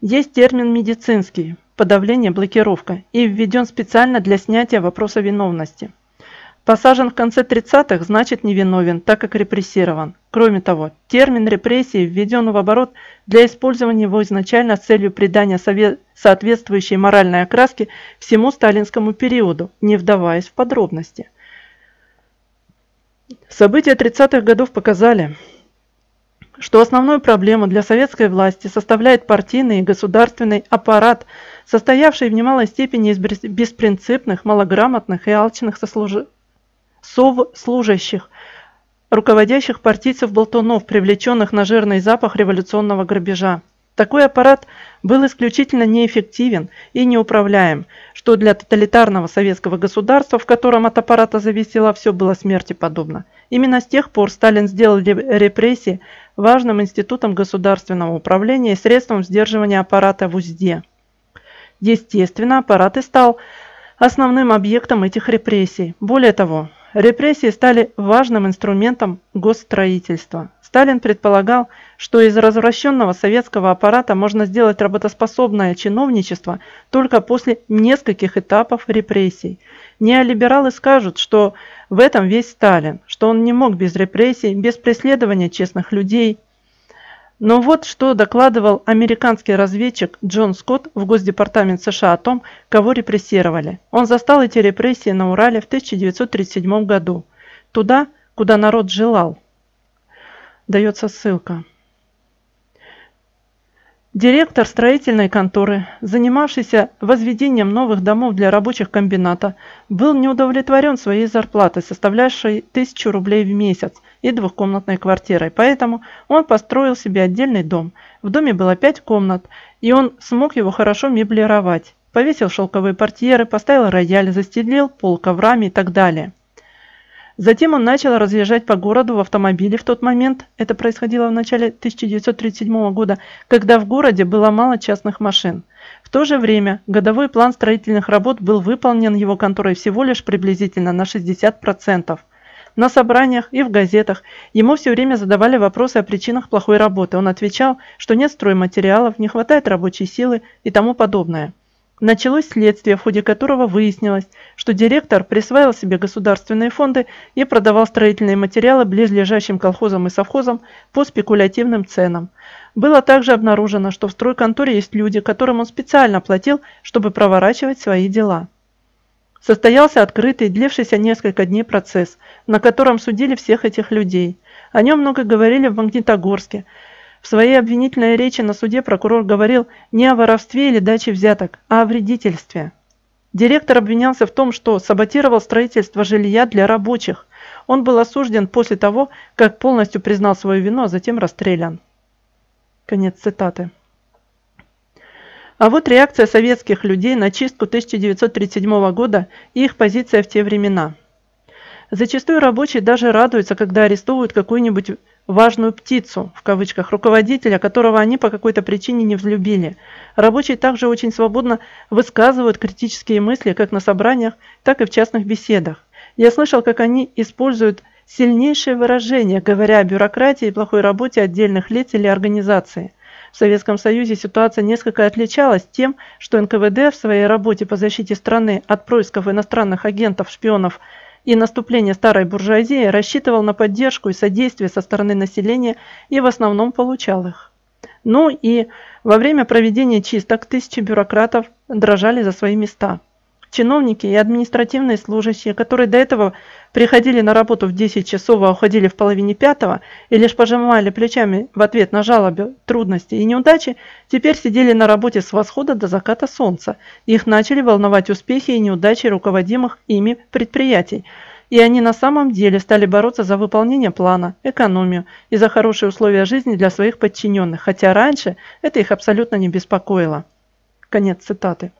есть термин медицинский – подавление, блокировка, и введен специально для снятия вопроса виновности. Посажен в конце 30-х значит невиновен, так как репрессирован. Кроме того, термин репрессии введен в оборот для использования его изначально с целью придания соответствующей моральной окраски всему сталинскому периоду, не вдаваясь в подробности. События 30-х годов показали, что основную проблему для советской власти составляет партийный и государственный аппарат, состоявший в немалой степени из беспринципных, малограмотных и алчных сослуж... совслужащих, руководящих партийцев-болтунов, привлеченных на жирный запах революционного грабежа. Такой аппарат был исключительно неэффективен и неуправляем, что для тоталитарного советского государства, в котором от аппарата зависело все, было смерти подобно. Именно с тех пор Сталин сделал репрессии важным институтом государственного управления и средством сдерживания аппарата в узде. Естественно, аппарат и стал основным объектом этих репрессий. Более того, репрессии стали важным инструментом госстроительства. Сталин предполагал, что из развращенного советского аппарата можно сделать работоспособное чиновничество только после нескольких этапов репрессий. Неолибералы скажут, что в этом весь Сталин, что он не мог без репрессий, без преследования честных людей. Но вот что докладывал американский разведчик Джон Скотт в Госдепартамент США о том, кого репрессировали. Он застал эти репрессии на Урале в 1937 году, туда, куда народ желал. Дается ссылка. Директор строительной конторы, занимавшийся возведением новых домов для рабочих комбината, был не удовлетворен своей зарплатой, составлявшей 1000 рублей в месяц и двухкомнатной квартирой, поэтому он построил себе отдельный дом. В доме было пять комнат, и он смог его хорошо меблировать. Повесил шелковые портьеры, поставил рояль, застелил пол коврами и так далее. Затем он начал разъезжать по городу в автомобиле в тот момент, это происходило в начале 1937 года, когда в городе было мало частных машин. В то же время годовой план строительных работ был выполнен его конторой всего лишь приблизительно на 60%. На собраниях и в газетах ему все время задавали вопросы о причинах плохой работы. Он отвечал, что нет стройматериалов, не хватает рабочей силы и тому подобное. Началось следствие, в ходе которого выяснилось, что директор присваивал себе государственные фонды и продавал строительные материалы близлежащим колхозам и совхозам по спекулятивным ценам. Было также обнаружено, что в стройконторе есть люди, которым он специально платил, чтобы проворачивать свои дела. Состоялся открытый, длившийся несколько дней процесс, на котором судили всех этих людей. О нем много говорили в Магнитогорске, в своей обвинительной речи на суде прокурор говорил не о воровстве или даче взяток, а о вредительстве. Директор обвинялся в том, что саботировал строительство жилья для рабочих. Он был осужден после того, как полностью признал свою вину, а затем расстрелян. Конец цитаты. А вот реакция советских людей на чистку 1937 года и их позиция в те времена. Зачастую рабочие даже радуются, когда арестовывают какую-нибудь важную птицу, в кавычках, руководителя, которого они по какой-то причине не взлюбили. Рабочие также очень свободно высказывают критические мысли как на собраниях, так и в частных беседах. Я слышал, как они используют сильнейшие выражения, говоря о бюрократии и плохой работе отдельных лиц или организаций. В Советском Союзе ситуация несколько отличалась тем, что НКВД в своей работе по защите страны от происков иностранных агентов, шпионов, и наступление старой буржуазии рассчитывал на поддержку и содействие со стороны населения и в основном получал их. Ну и во время проведения чисток тысячи бюрократов дрожали за свои места. Чиновники и административные служащие, которые до этого приходили на работу в 10 часов, а уходили в половине пятого, и лишь пожимали плечами в ответ на жалобы, трудности и неудачи, теперь сидели на работе с восхода до заката солнца. Их начали волновать успехи и неудачи руководимых ими предприятий. И они на самом деле стали бороться за выполнение плана, экономию и за хорошие условия жизни для своих подчиненных, хотя раньше это их абсолютно не беспокоило. Конец цитаты.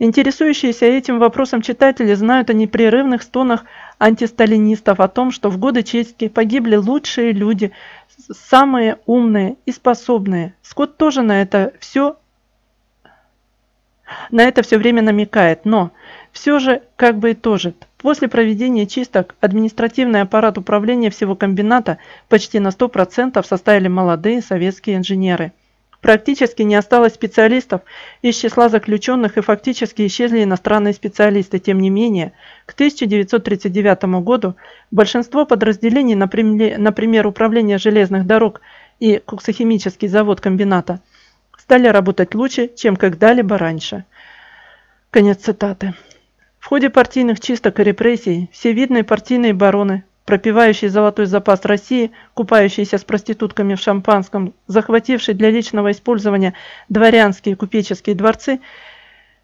Интересующиеся этим вопросом читатели знают о непрерывных стонах антисталинистов о том, что в годы чистки погибли лучшие люди, самые умные и способные. Скотт тоже на это все на это все время намекает, но все же как бы и тожит. После проведения чисток административный аппарат управления всего комбината почти на 100% составили молодые советские инженеры. Практически не осталось специалистов из числа заключенных и фактически исчезли иностранные специалисты. Тем не менее, к 1939 году большинство подразделений, например, Управление железных дорог и Коксохимический завод комбината, стали работать лучше, чем когда-либо раньше. Конец цитаты. В ходе партийных чисток и репрессий все видные партийные бароны, пропивающие золотой запас России, купающиеся с проститутками в шампанском, захватившие для личного использования дворянские купеческие дворцы,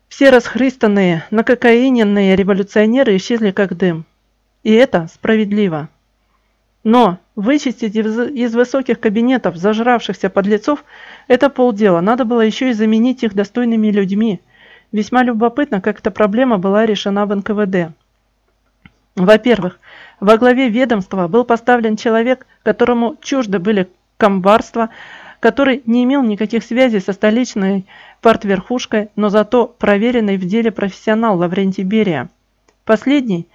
все расхристанные, накокаиненные революционеры исчезли как дым. И это справедливо. Но вычистить из высоких кабинетов зажравшихся подлецов – это полдела. Надо было еще и заменить их достойными людьми – Весьма любопытно, как эта проблема была решена в НКВД. Во-первых, во главе ведомства был поставлен человек, которому чужды были комбарства, который не имел никаких связей со столичной партверхушкой, но зато проверенный в деле профессионал Лаврентий Берия. Последний,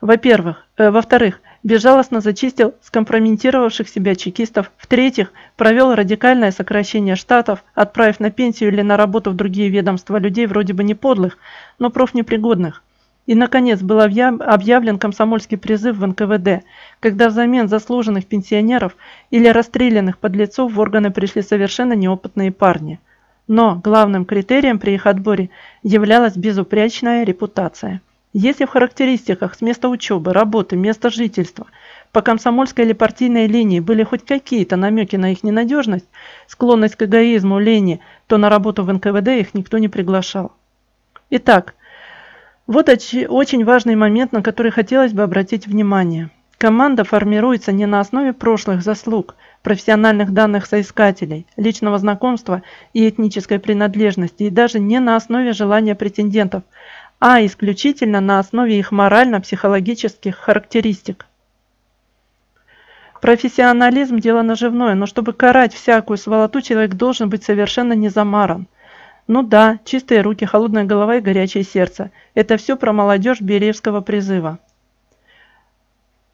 во-первых, э, во-вторых, безжалостно зачистил скомпрометировавших себя чекистов, в-третьих, провел радикальное сокращение штатов, отправив на пенсию или на работу в другие ведомства людей вроде бы не подлых, но профнепригодных. И, наконец, был объявлен комсомольский призыв в НКВД, когда взамен заслуженных пенсионеров или расстрелянных подлецов в органы пришли совершенно неопытные парни. Но главным критерием при их отборе являлась безупречная репутация. Если в характеристиках с места учебы, работы, места жительства по комсомольской или партийной линии были хоть какие-то намеки на их ненадежность, склонность к эгоизму, лени, то на работу в НКВД их никто не приглашал. Итак, вот очень важный момент, на который хотелось бы обратить внимание. Команда формируется не на основе прошлых заслуг, профессиональных данных соискателей, личного знакомства и этнической принадлежности, и даже не на основе желания претендентов – а исключительно на основе их морально-психологических характеристик. Профессионализм – дело наживное, но чтобы карать всякую сволоту, человек должен быть совершенно не замаран. Ну да, чистые руки, холодная голова и горячее сердце – это все про молодежь Бериевского призыва.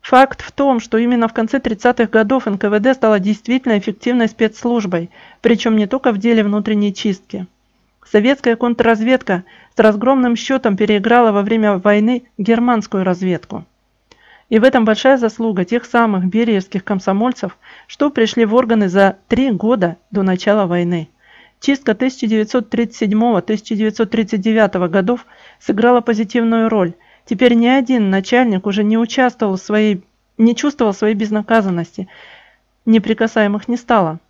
Факт в том, что именно в конце 30-х годов НКВД стала действительно эффективной спецслужбой, причем не только в деле внутренней чистки. Советская контрразведка с разгромным счетом переиграла во время войны германскую разведку. И в этом большая заслуга тех самых бериевских комсомольцев, что пришли в органы за три года до начала войны. Чистка 1937-1939 годов сыграла позитивную роль. Теперь ни один начальник уже не участвовал в своей, не чувствовал своей безнаказанности. Неприкасаемых не стало.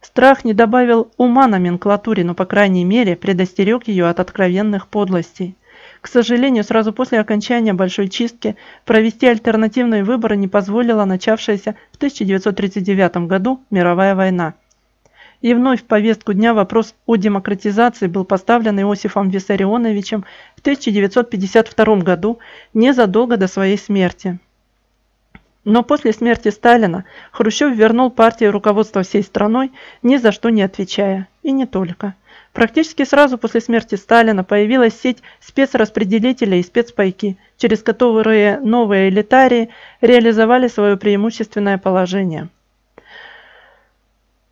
Страх не добавил ума номенклатуре, но, по крайней мере, предостерег ее от откровенных подлостей. К сожалению, сразу после окончания Большой чистки провести альтернативные выборы не позволила начавшаяся в 1939 году мировая война. И вновь в повестку дня вопрос о демократизации был поставлен Иосифом Виссарионовичем в 1952 году, незадолго до своей смерти. Но после смерти Сталина Хрущев вернул партии руководство всей страной, ни за что не отвечая. И не только. Практически сразу после смерти Сталина появилась сеть спецраспределителей и спецпайки, через которые новые элитарии реализовали свое преимущественное положение.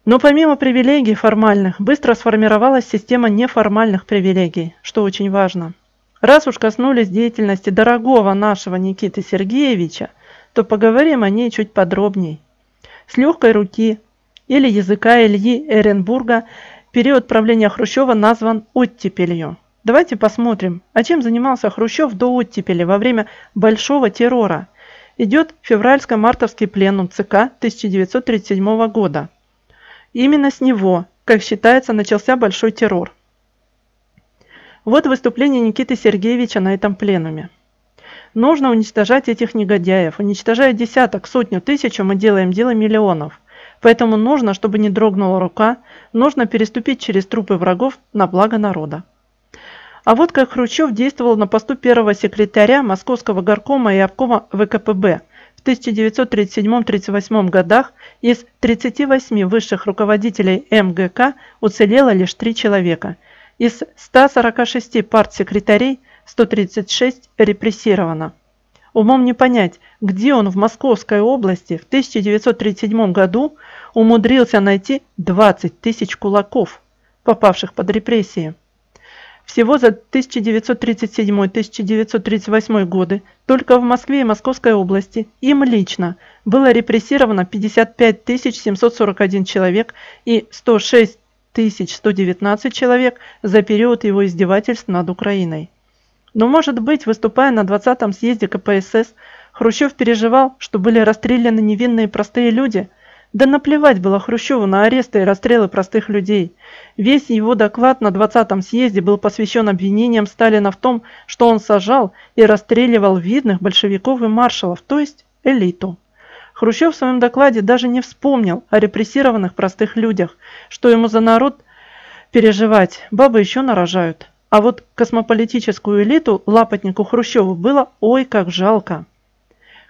Но помимо привилегий формальных, быстро сформировалась система неформальных привилегий, что очень важно. Раз уж коснулись деятельности дорогого нашего Никиты Сергеевича – то поговорим о ней чуть подробней. С легкой руки или языка Ильи Эренбурга период правления Хрущева назван оттепелью. Давайте посмотрим, а чем занимался Хрущев до оттепели во время Большого террора. Идет февральско-мартовский пленум ЦК 1937 года. Именно с него, как считается, начался Большой террор. Вот выступление Никиты Сергеевича на этом пленуме. Нужно уничтожать этих негодяев. Уничтожая десяток, сотню, тысячу, мы делаем дело миллионов. Поэтому нужно, чтобы не дрогнула рука, нужно переступить через трупы врагов на благо народа. А вот как Хрущев действовал на посту первого секретаря Московского горкома и обкома ВКПБ. В 1937-1938 годах из 38 высших руководителей МГК уцелело лишь три человека. Из 146 партсекретарей – 136 репрессировано. Умом не понять, где он в Московской области в 1937 году умудрился найти 20 тысяч кулаков, попавших под репрессии. Всего за 1937-1938 годы только в Москве и Московской области им лично было репрессировано 55 741 человек и 106 119 человек за период его издевательств над Украиной. Но, может быть, выступая на 20-м съезде КПСС, Хрущев переживал, что были расстреляны невинные простые люди – да наплевать было Хрущеву на аресты и расстрелы простых людей. Весь его доклад на 20-м съезде был посвящен обвинениям Сталина в том, что он сажал и расстреливал видных большевиков и маршалов, то есть элиту. Хрущев в своем докладе даже не вспомнил о репрессированных простых людях, что ему за народ переживать, бабы еще нарожают. А вот космополитическую элиту лапотнику Хрущеву было ой как жалко.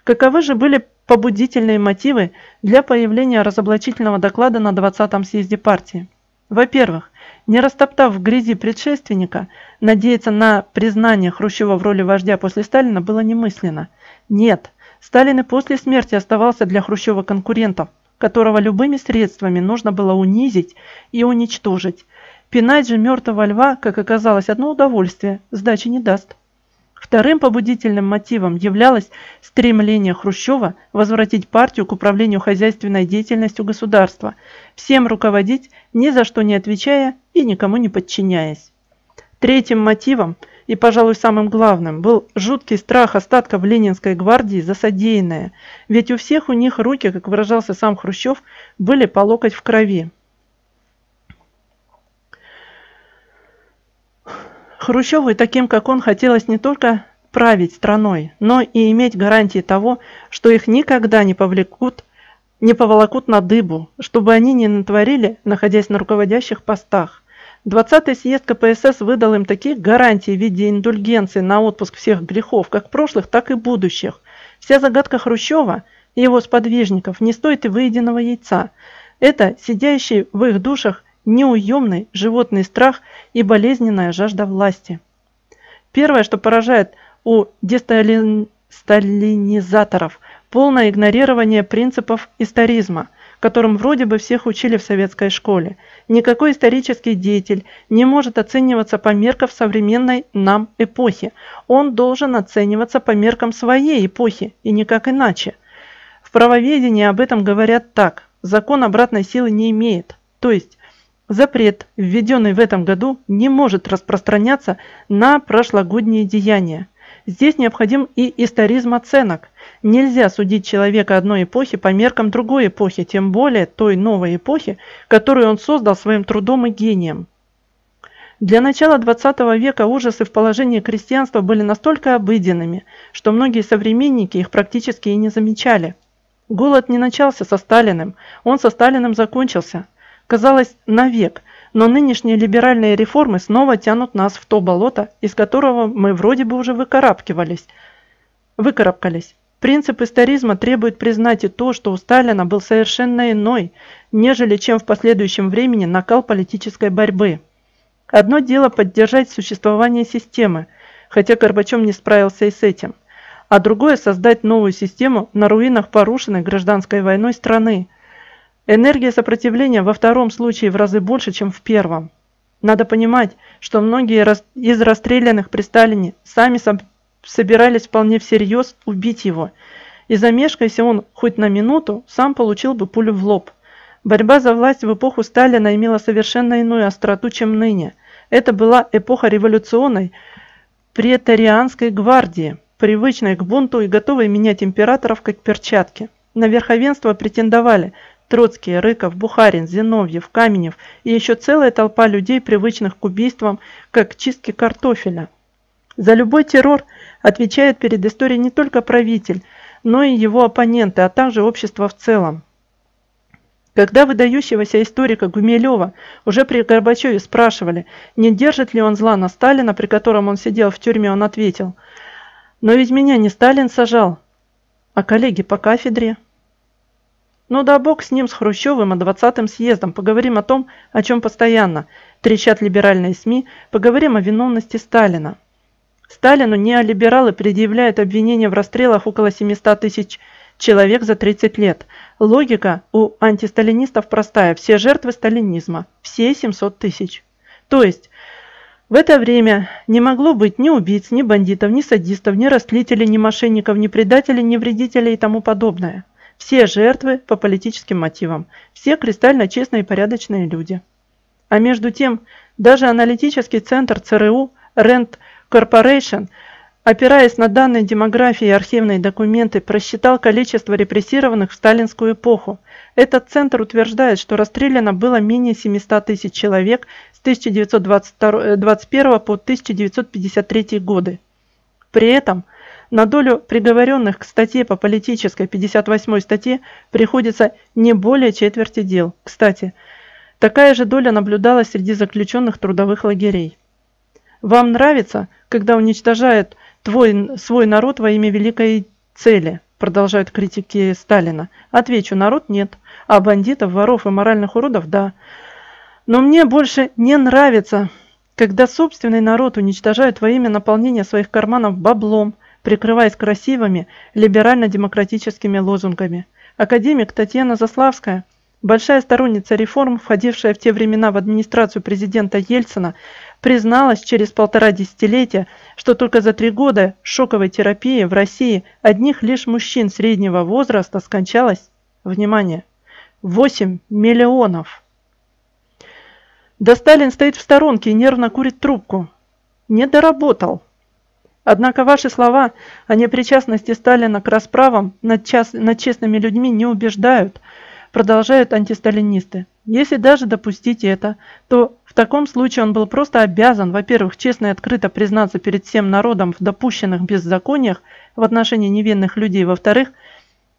Каковы же были побудительные мотивы для появления разоблачительного доклада на 20-м съезде партии. Во-первых, не растоптав в грязи предшественника, надеяться на признание Хрущева в роли вождя после Сталина было немысленно. Нет, Сталин и после смерти оставался для Хрущева конкурентом, которого любыми средствами нужно было унизить и уничтожить. Пинать же мертвого льва, как оказалось, одно удовольствие, сдачи не даст. Вторым побудительным мотивом являлось стремление Хрущева возвратить партию к управлению хозяйственной деятельностью государства, всем руководить, ни за что не отвечая и никому не подчиняясь. Третьим мотивом и, пожалуй, самым главным был жуткий страх остатков Ленинской гвардии за содеянное, ведь у всех у них руки, как выражался сам Хрущев, были по локоть в крови. Хрущеву и таким, как он, хотелось не только править страной, но и иметь гарантии того, что их никогда не повлекут, не поволокут на дыбу, чтобы они не натворили, находясь на руководящих постах. 20-й съезд КПСС выдал им таких гарантий в виде индульгенции на отпуск всех грехов, как прошлых, так и будущих. Вся загадка Хрущева и его сподвижников не стоит и выеденного яйца. Это сидящий в их душах неуемный животный страх и болезненная жажда власти. Первое, что поражает у десталинизаторов – полное игнорирование принципов историзма, которым вроде бы всех учили в советской школе. Никакой исторический деятель не может оцениваться по меркам современной нам эпохи. Он должен оцениваться по меркам своей эпохи и никак иначе. В правоведении об этом говорят так – закон обратной силы не имеет. То есть Запрет, введенный в этом году, не может распространяться на прошлогодние деяния. Здесь необходим и историзм оценок. Нельзя судить человека одной эпохи по меркам другой эпохи, тем более той новой эпохи, которую он создал своим трудом и гением. Для начала XX века ужасы в положении крестьянства были настолько обыденными, что многие современники их практически и не замечали. Голод не начался со Сталиным, он со Сталиным закончился – казалось, навек, но нынешние либеральные реформы снова тянут нас в то болото, из которого мы вроде бы уже выкарабкивались. Выкарабкались. Принцип историзма требует признать и то, что у Сталина был совершенно иной, нежели чем в последующем времени накал политической борьбы. Одно дело поддержать существование системы, хотя Горбачев не справился и с этим, а другое создать новую систему на руинах порушенной гражданской войной страны, Энергия сопротивления во втором случае в разы больше, чем в первом. Надо понимать, что многие из расстрелянных при Сталине сами собирались вполне всерьез убить его. И замешкайся он хоть на минуту, сам получил бы пулю в лоб. Борьба за власть в эпоху Сталина имела совершенно иную остроту, чем ныне. Это была эпоха революционной претарианской гвардии, привычной к бунту и готовой менять императоров как перчатки. На верховенство претендовали – Троцкий, Рыков, Бухарин, Зиновьев, Каменев и еще целая толпа людей, привычных к убийствам, как к чистке картофеля. За любой террор отвечает перед историей не только правитель, но и его оппоненты, а также общество в целом. Когда выдающегося историка Гумилева уже при Горбачеве спрашивали, не держит ли он зла на Сталина, при котором он сидел в тюрьме, он ответил, «Но ведь меня не Сталин сажал, а коллеги по кафедре». Ну да бог с ним, с Хрущевым и 20-м съездом. Поговорим о том, о чем постоянно трещат либеральные СМИ, поговорим о виновности Сталина. Сталину неолибералы предъявляют обвинения в расстрелах около 700 тысяч человек за 30 лет. Логика у антисталинистов простая. Все жертвы сталинизма. Все 700 тысяч. То есть, в это время не могло быть ни убийц, ни бандитов, ни садистов, ни растлителей, ни мошенников, ни предателей, ни вредителей и тому подобное. Все жертвы по политическим мотивам. Все кристально честные и порядочные люди. А между тем, даже аналитический центр ЦРУ Rent Corporation, опираясь на данные демографии и архивные документы, просчитал количество репрессированных в сталинскую эпоху. Этот центр утверждает, что расстреляно было менее 700 тысяч человек с 1921 по 1953 годы. При этом на долю приговоренных к статье по политической 58 статье приходится не более четверти дел. Кстати, такая же доля наблюдалась среди заключенных трудовых лагерей. Вам нравится, когда уничтожают твой, свой народ во имя великой цели, продолжают критики Сталина. Отвечу, народ нет, а бандитов, воров и моральных уродов – да. Но мне больше не нравится, когда собственный народ уничтожают во имя наполнения своих карманов баблом, прикрываясь красивыми либерально-демократическими лозунгами. Академик Татьяна Заславская Большая сторонница реформ, входившая в те времена в администрацию президента Ельцина, призналась через полтора десятилетия, что только за три года шоковой терапии в России одних лишь мужчин среднего возраста скончалось, внимание, 8 миллионов. Да Сталин стоит в сторонке и нервно курит трубку. Не доработал. Однако ваши слова о непричастности Сталина к расправам над, час, над честными людьми не убеждают – продолжают антисталинисты. Если даже допустить это, то в таком случае он был просто обязан, во-первых, честно и открыто признаться перед всем народом в допущенных беззакониях в отношении невинных людей, во-вторых,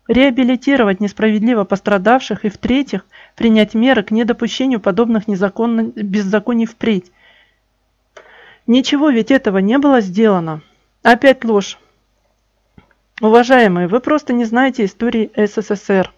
реабилитировать несправедливо пострадавших и, в-третьих, принять меры к недопущению подобных беззаконий впредь. Ничего ведь этого не было сделано. Опять ложь. Уважаемые, вы просто не знаете истории СССР.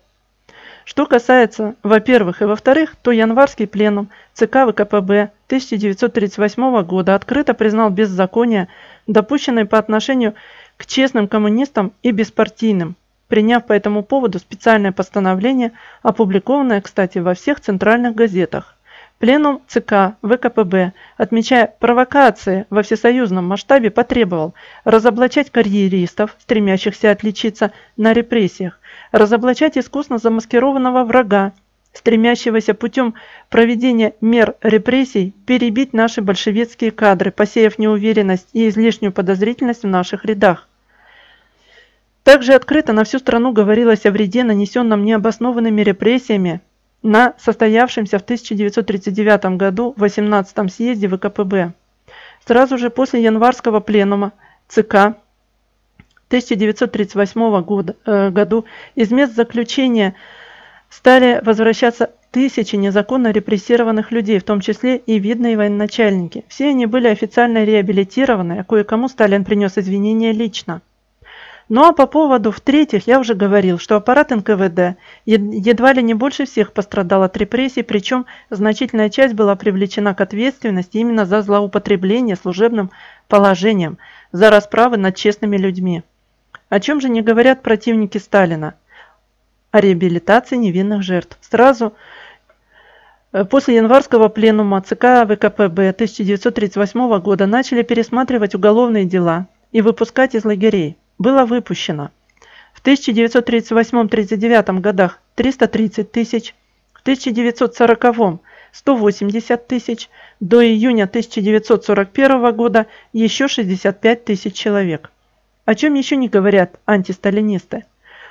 Что касается, во-первых, и во-вторых, то январский пленум ЦК ВКПБ 1938 года открыто признал беззаконие, допущенное по отношению к честным коммунистам и беспартийным, приняв по этому поводу специальное постановление, опубликованное, кстати, во всех центральных газетах. Пленум ЦК ВКПБ, отмечая провокации во всесоюзном масштабе, потребовал разоблачать карьеристов, стремящихся отличиться на репрессиях, разоблачать искусно замаскированного врага, стремящегося путем проведения мер репрессий перебить наши большевистские кадры, посеяв неуверенность и излишнюю подозрительность в наших рядах. Также открыто на всю страну говорилось о вреде, нанесенном необоснованными репрессиями на состоявшемся в 1939 году 18-м съезде ВКПБ. Сразу же после январского пленума ЦК 1938 года, э, году из мест заключения стали возвращаться тысячи незаконно репрессированных людей, в том числе и видные военачальники. Все они были официально реабилитированы, а кое-кому Сталин принес извинения лично. Ну а по поводу, в-третьих, я уже говорил, что аппарат НКВД едва ли не больше всех пострадал от репрессий, причем значительная часть была привлечена к ответственности именно за злоупотребление служебным положением, за расправы над честными людьми. О чем же не говорят противники Сталина? О реабилитации невинных жертв. Сразу э, после январского пленума ЦК ВКПБ 1938 года начали пересматривать уголовные дела и выпускать из лагерей было выпущено в 1938-39 годах 330 тысяч, в 1940 180 тысяч, до июня 1941 года еще 65 тысяч человек. О чем еще не говорят антисталинисты?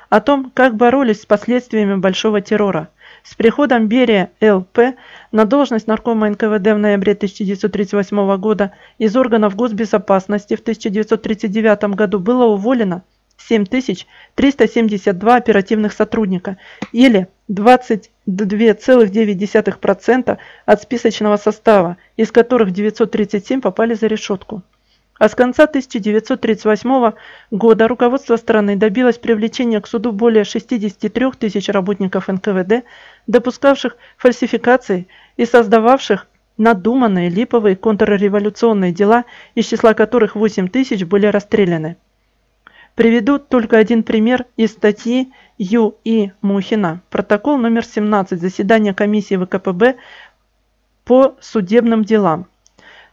О том, как боролись с последствиями большого террора. С приходом Берия ЛП на должность наркома НКВД в ноябре 1938 года из органов госбезопасности в 1939 году было уволено 7372 оперативных сотрудника или 22,9% от списочного состава, из которых 937 попали за решетку. А с конца 1938 года руководство страны добилось привлечения к суду более 63 тысяч работников НКВД, допускавших фальсификации и создававших надуманные липовые контрреволюционные дела, из числа которых 8 тысяч были расстреляны. Приведу только один пример из статьи Ю. И. Мухина, протокол номер 17 заседания комиссии ВКПБ по судебным делам.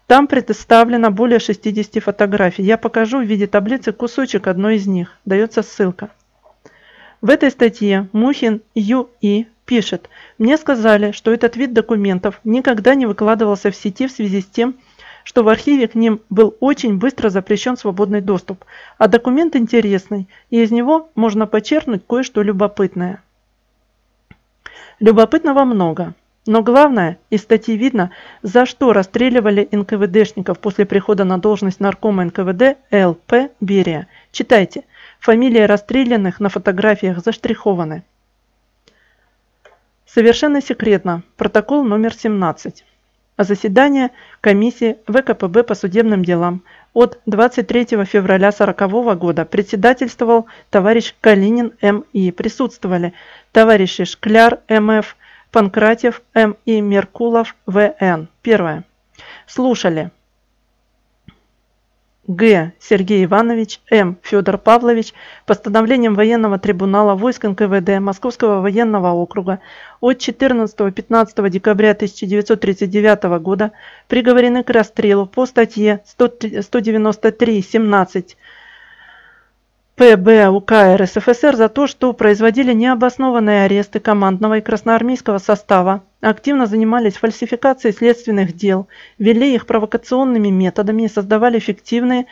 Там представлено более 60 фотографий. Я покажу в виде таблицы кусочек одной из них. Дается ссылка. В этой статье Мухин Ю. И. пишет, «Мне сказали, что этот вид документов никогда не выкладывался в сети в связи с тем, что в архиве к ним был очень быстро запрещен свободный доступ, а документ интересный, и из него можно почерпнуть кое-что любопытное. Любопытного много, но главное, из статьи видно, за что расстреливали НКВДшников после прихода на должность наркома НКВД Л.П. Берия. Читайте. Фамилии расстрелянных на фотографиях заштрихованы. Совершенно секретно. Протокол номер 17 а заседание комиссии ВКПБ по судебным делам от 23 февраля 1940 года председательствовал товарищ Калинин М.И. Присутствовали товарищи Шкляр М.Ф., Панкратьев М.И. Меркулов В.Н. Первое. Слушали Г. Сергей Иванович, М. Федор Павлович постановлением военного трибунала войск НКВД Московского военного округа от 14-15 декабря 1939 года приговорены к расстрелу по статье 193.17 ПБ УК РСФСР за то, что производили необоснованные аресты командного и красноармейского состава, активно занимались фальсификацией следственных дел, вели их провокационными методами и создавали фиктивные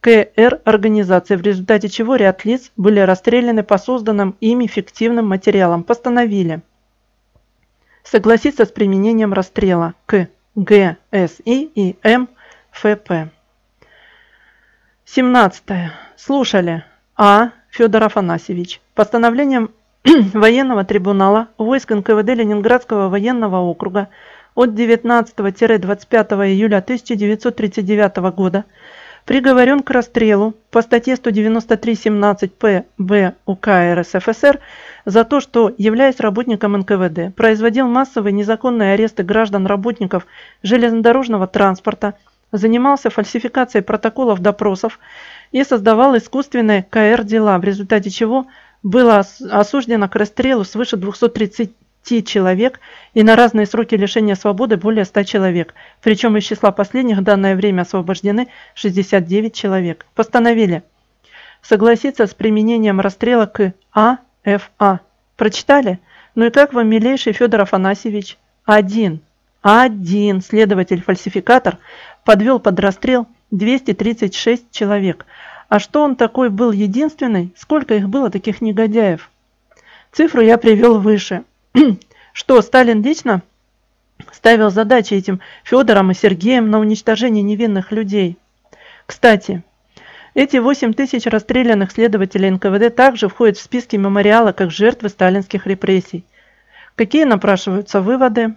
КР организации, в результате чего ряд лиц были расстреляны по созданным ими фиктивным материалам. Постановили согласиться с применением расстрела к ГСИ и МФП. 17. Слушали. А. Федор Афанасьевич. Постановлением военного трибунала войск НКВД Ленинградского военного округа от 19-25 июля 1939 года приговорен к расстрелу по статье 193.17 П.Б. УК РСФСР за то, что, являясь работником НКВД, производил массовые незаконные аресты граждан-работников железнодорожного транспорта, занимался фальсификацией протоколов допросов и создавал искусственные КР-дела, в результате чего было осуждено к расстрелу свыше 230 человек и на разные сроки лишения свободы более 100 человек, причем из числа последних в данное время освобождены 69 человек. Постановили согласиться с применением расстрела к АФА. Прочитали? Ну и как вам, милейший Федор Афанасьевич? Один. Один следователь-фальсификатор подвел под расстрел 236 человек. А что он такой был единственный? Сколько их было, таких негодяев? Цифру я привел выше. что, Сталин лично ставил задачи этим Федором и Сергеем на уничтожение невинных людей? Кстати, эти 8 тысяч расстрелянных следователей НКВД также входят в списки мемориала как жертвы сталинских репрессий. Какие напрашиваются выводы?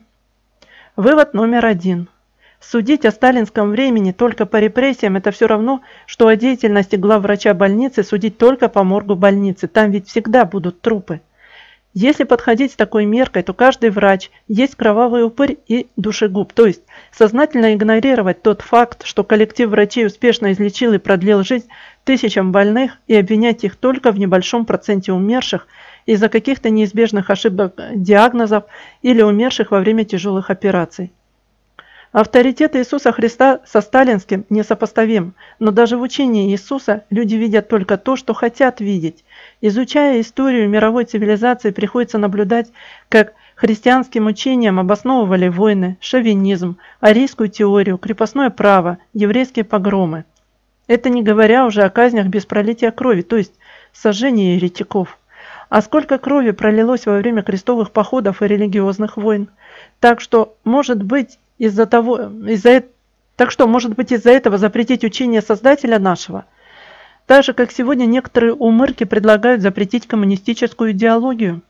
Вывод номер один – Судить о сталинском времени только по репрессиям – это все равно, что о деятельности главврача больницы судить только по моргу больницы. Там ведь всегда будут трупы. Если подходить с такой меркой, то каждый врач есть кровавый упырь и душегуб. То есть сознательно игнорировать тот факт, что коллектив врачей успешно излечил и продлил жизнь тысячам больных и обвинять их только в небольшом проценте умерших из-за каких-то неизбежных ошибок диагнозов или умерших во время тяжелых операций. Авторитет Иисуса Христа со сталинским несопоставим, но даже в учении Иисуса люди видят только то, что хотят видеть. Изучая историю мировой цивилизации, приходится наблюдать, как христианским учением обосновывали войны, шовинизм, арийскую теорию, крепостное право, еврейские погромы. Это не говоря уже о казнях без пролития крови, то есть сожжении еретиков. А сколько крови пролилось во время крестовых походов и религиозных войн. Так что, может быть, из-за того, из-за так что, может быть, из-за этого запретить учение Создателя нашего? Так же, как сегодня некоторые умырки предлагают запретить коммунистическую идеологию.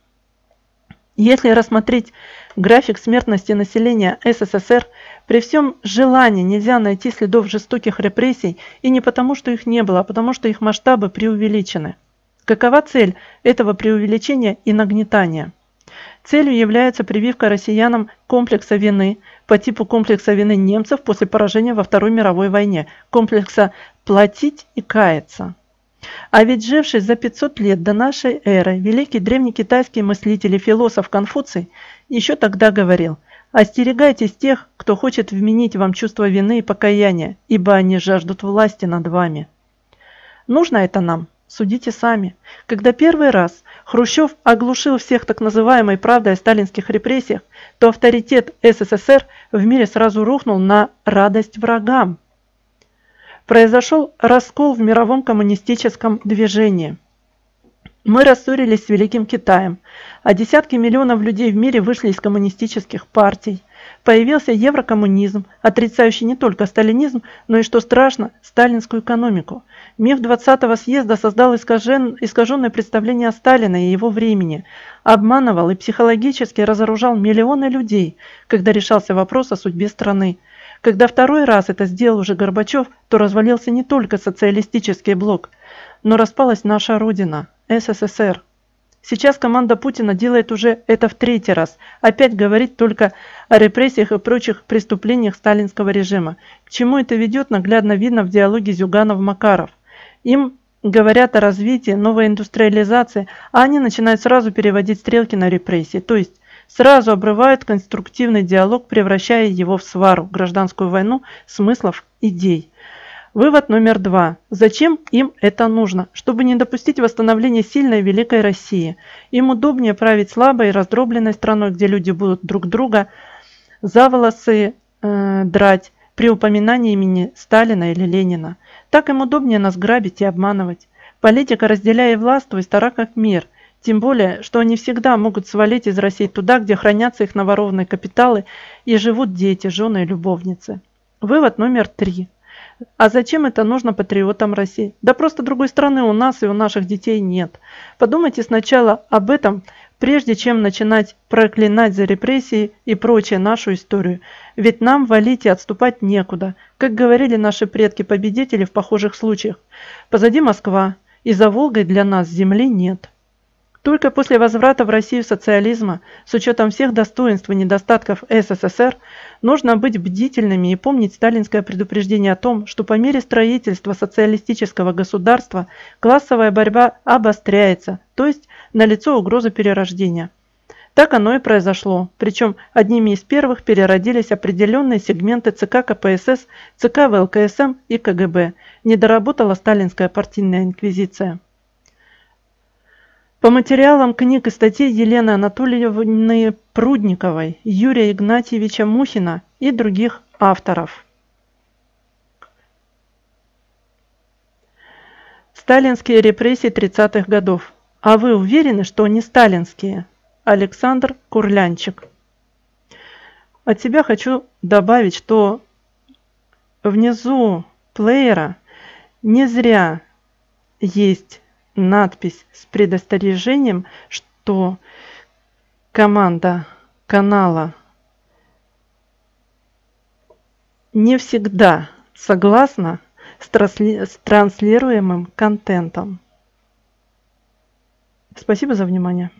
Если рассмотреть график смертности населения СССР, при всем желании нельзя найти следов жестоких репрессий, и не потому, что их не было, а потому, что их масштабы преувеличены. Какова цель этого преувеличения и нагнетания? Целью является прививка россиянам комплекса вины, по типу комплекса вины немцев после поражения во Второй мировой войне, комплекса «платить и каяться». А ведь живший за 500 лет до нашей эры великий древнекитайский мыслитель и философ Конфуций еще тогда говорил «Остерегайтесь тех, кто хочет вменить вам чувство вины и покаяния, ибо они жаждут власти над вами». Нужно это нам? Судите сами. Когда первый раз Хрущев оглушил всех так называемой правдой о сталинских репрессиях, то авторитет СССР в мире сразу рухнул на радость врагам произошел раскол в мировом коммунистическом движении. Мы рассорились с Великим Китаем, а десятки миллионов людей в мире вышли из коммунистических партий. Появился еврокоммунизм, отрицающий не только сталинизм, но и, что страшно, сталинскую экономику. Миф 20-го съезда создал искажен, искаженное представление о Сталине и его времени, обманывал и психологически разоружал миллионы людей, когда решался вопрос о судьбе страны. Когда второй раз это сделал уже Горбачев, то развалился не только социалистический блок, но распалась наша родина, СССР. Сейчас команда Путина делает уже это в третий раз. Опять говорит только о репрессиях и прочих преступлениях сталинского режима. К чему это ведет, наглядно видно в диалоге Зюганов-Макаров. Им говорят о развитии, новой индустриализации, а они начинают сразу переводить стрелки на репрессии. То есть сразу обрывают конструктивный диалог, превращая его в свару, гражданскую войну смыслов, идей. Вывод номер два. Зачем им это нужно? Чтобы не допустить восстановления сильной великой России. Им удобнее править слабой и раздробленной страной, где люди будут друг друга за волосы э, драть при упоминании имени Сталина или Ленина. Так им удобнее нас грабить и обманывать. Политика «разделяй и властвуй» стара как мир – тем более, что они всегда могут свалить из России туда, где хранятся их новоровные капиталы и живут дети, жены и любовницы. Вывод номер три. А зачем это нужно патриотам России? Да просто другой страны у нас и у наших детей нет. Подумайте сначала об этом, прежде чем начинать проклинать за репрессии и прочее нашу историю. Ведь нам валить и отступать некуда. Как говорили наши предки-победители в похожих случаях. Позади Москва, и за Волгой для нас земли нет. Только после возврата в Россию социализма, с учетом всех достоинств и недостатков СССР, нужно быть бдительными и помнить сталинское предупреждение о том, что по мере строительства социалистического государства классовая борьба обостряется, то есть налицо угроза перерождения. Так оно и произошло, причем одними из первых переродились определенные сегменты ЦК КПСС, ЦК ВЛКСМ и КГБ. Не доработала сталинская партийная инквизиция. По материалам книг и статей Елены Анатольевны Прудниковой, Юрия Игнатьевича Мухина и других авторов. Сталинские репрессии 30-х годов. А вы уверены, что они сталинские? Александр Курлянчик. От себя хочу добавить, что внизу плеера не зря есть надпись с предостережением, что команда канала не всегда согласна с, с транслируемым контентом. Спасибо за внимание.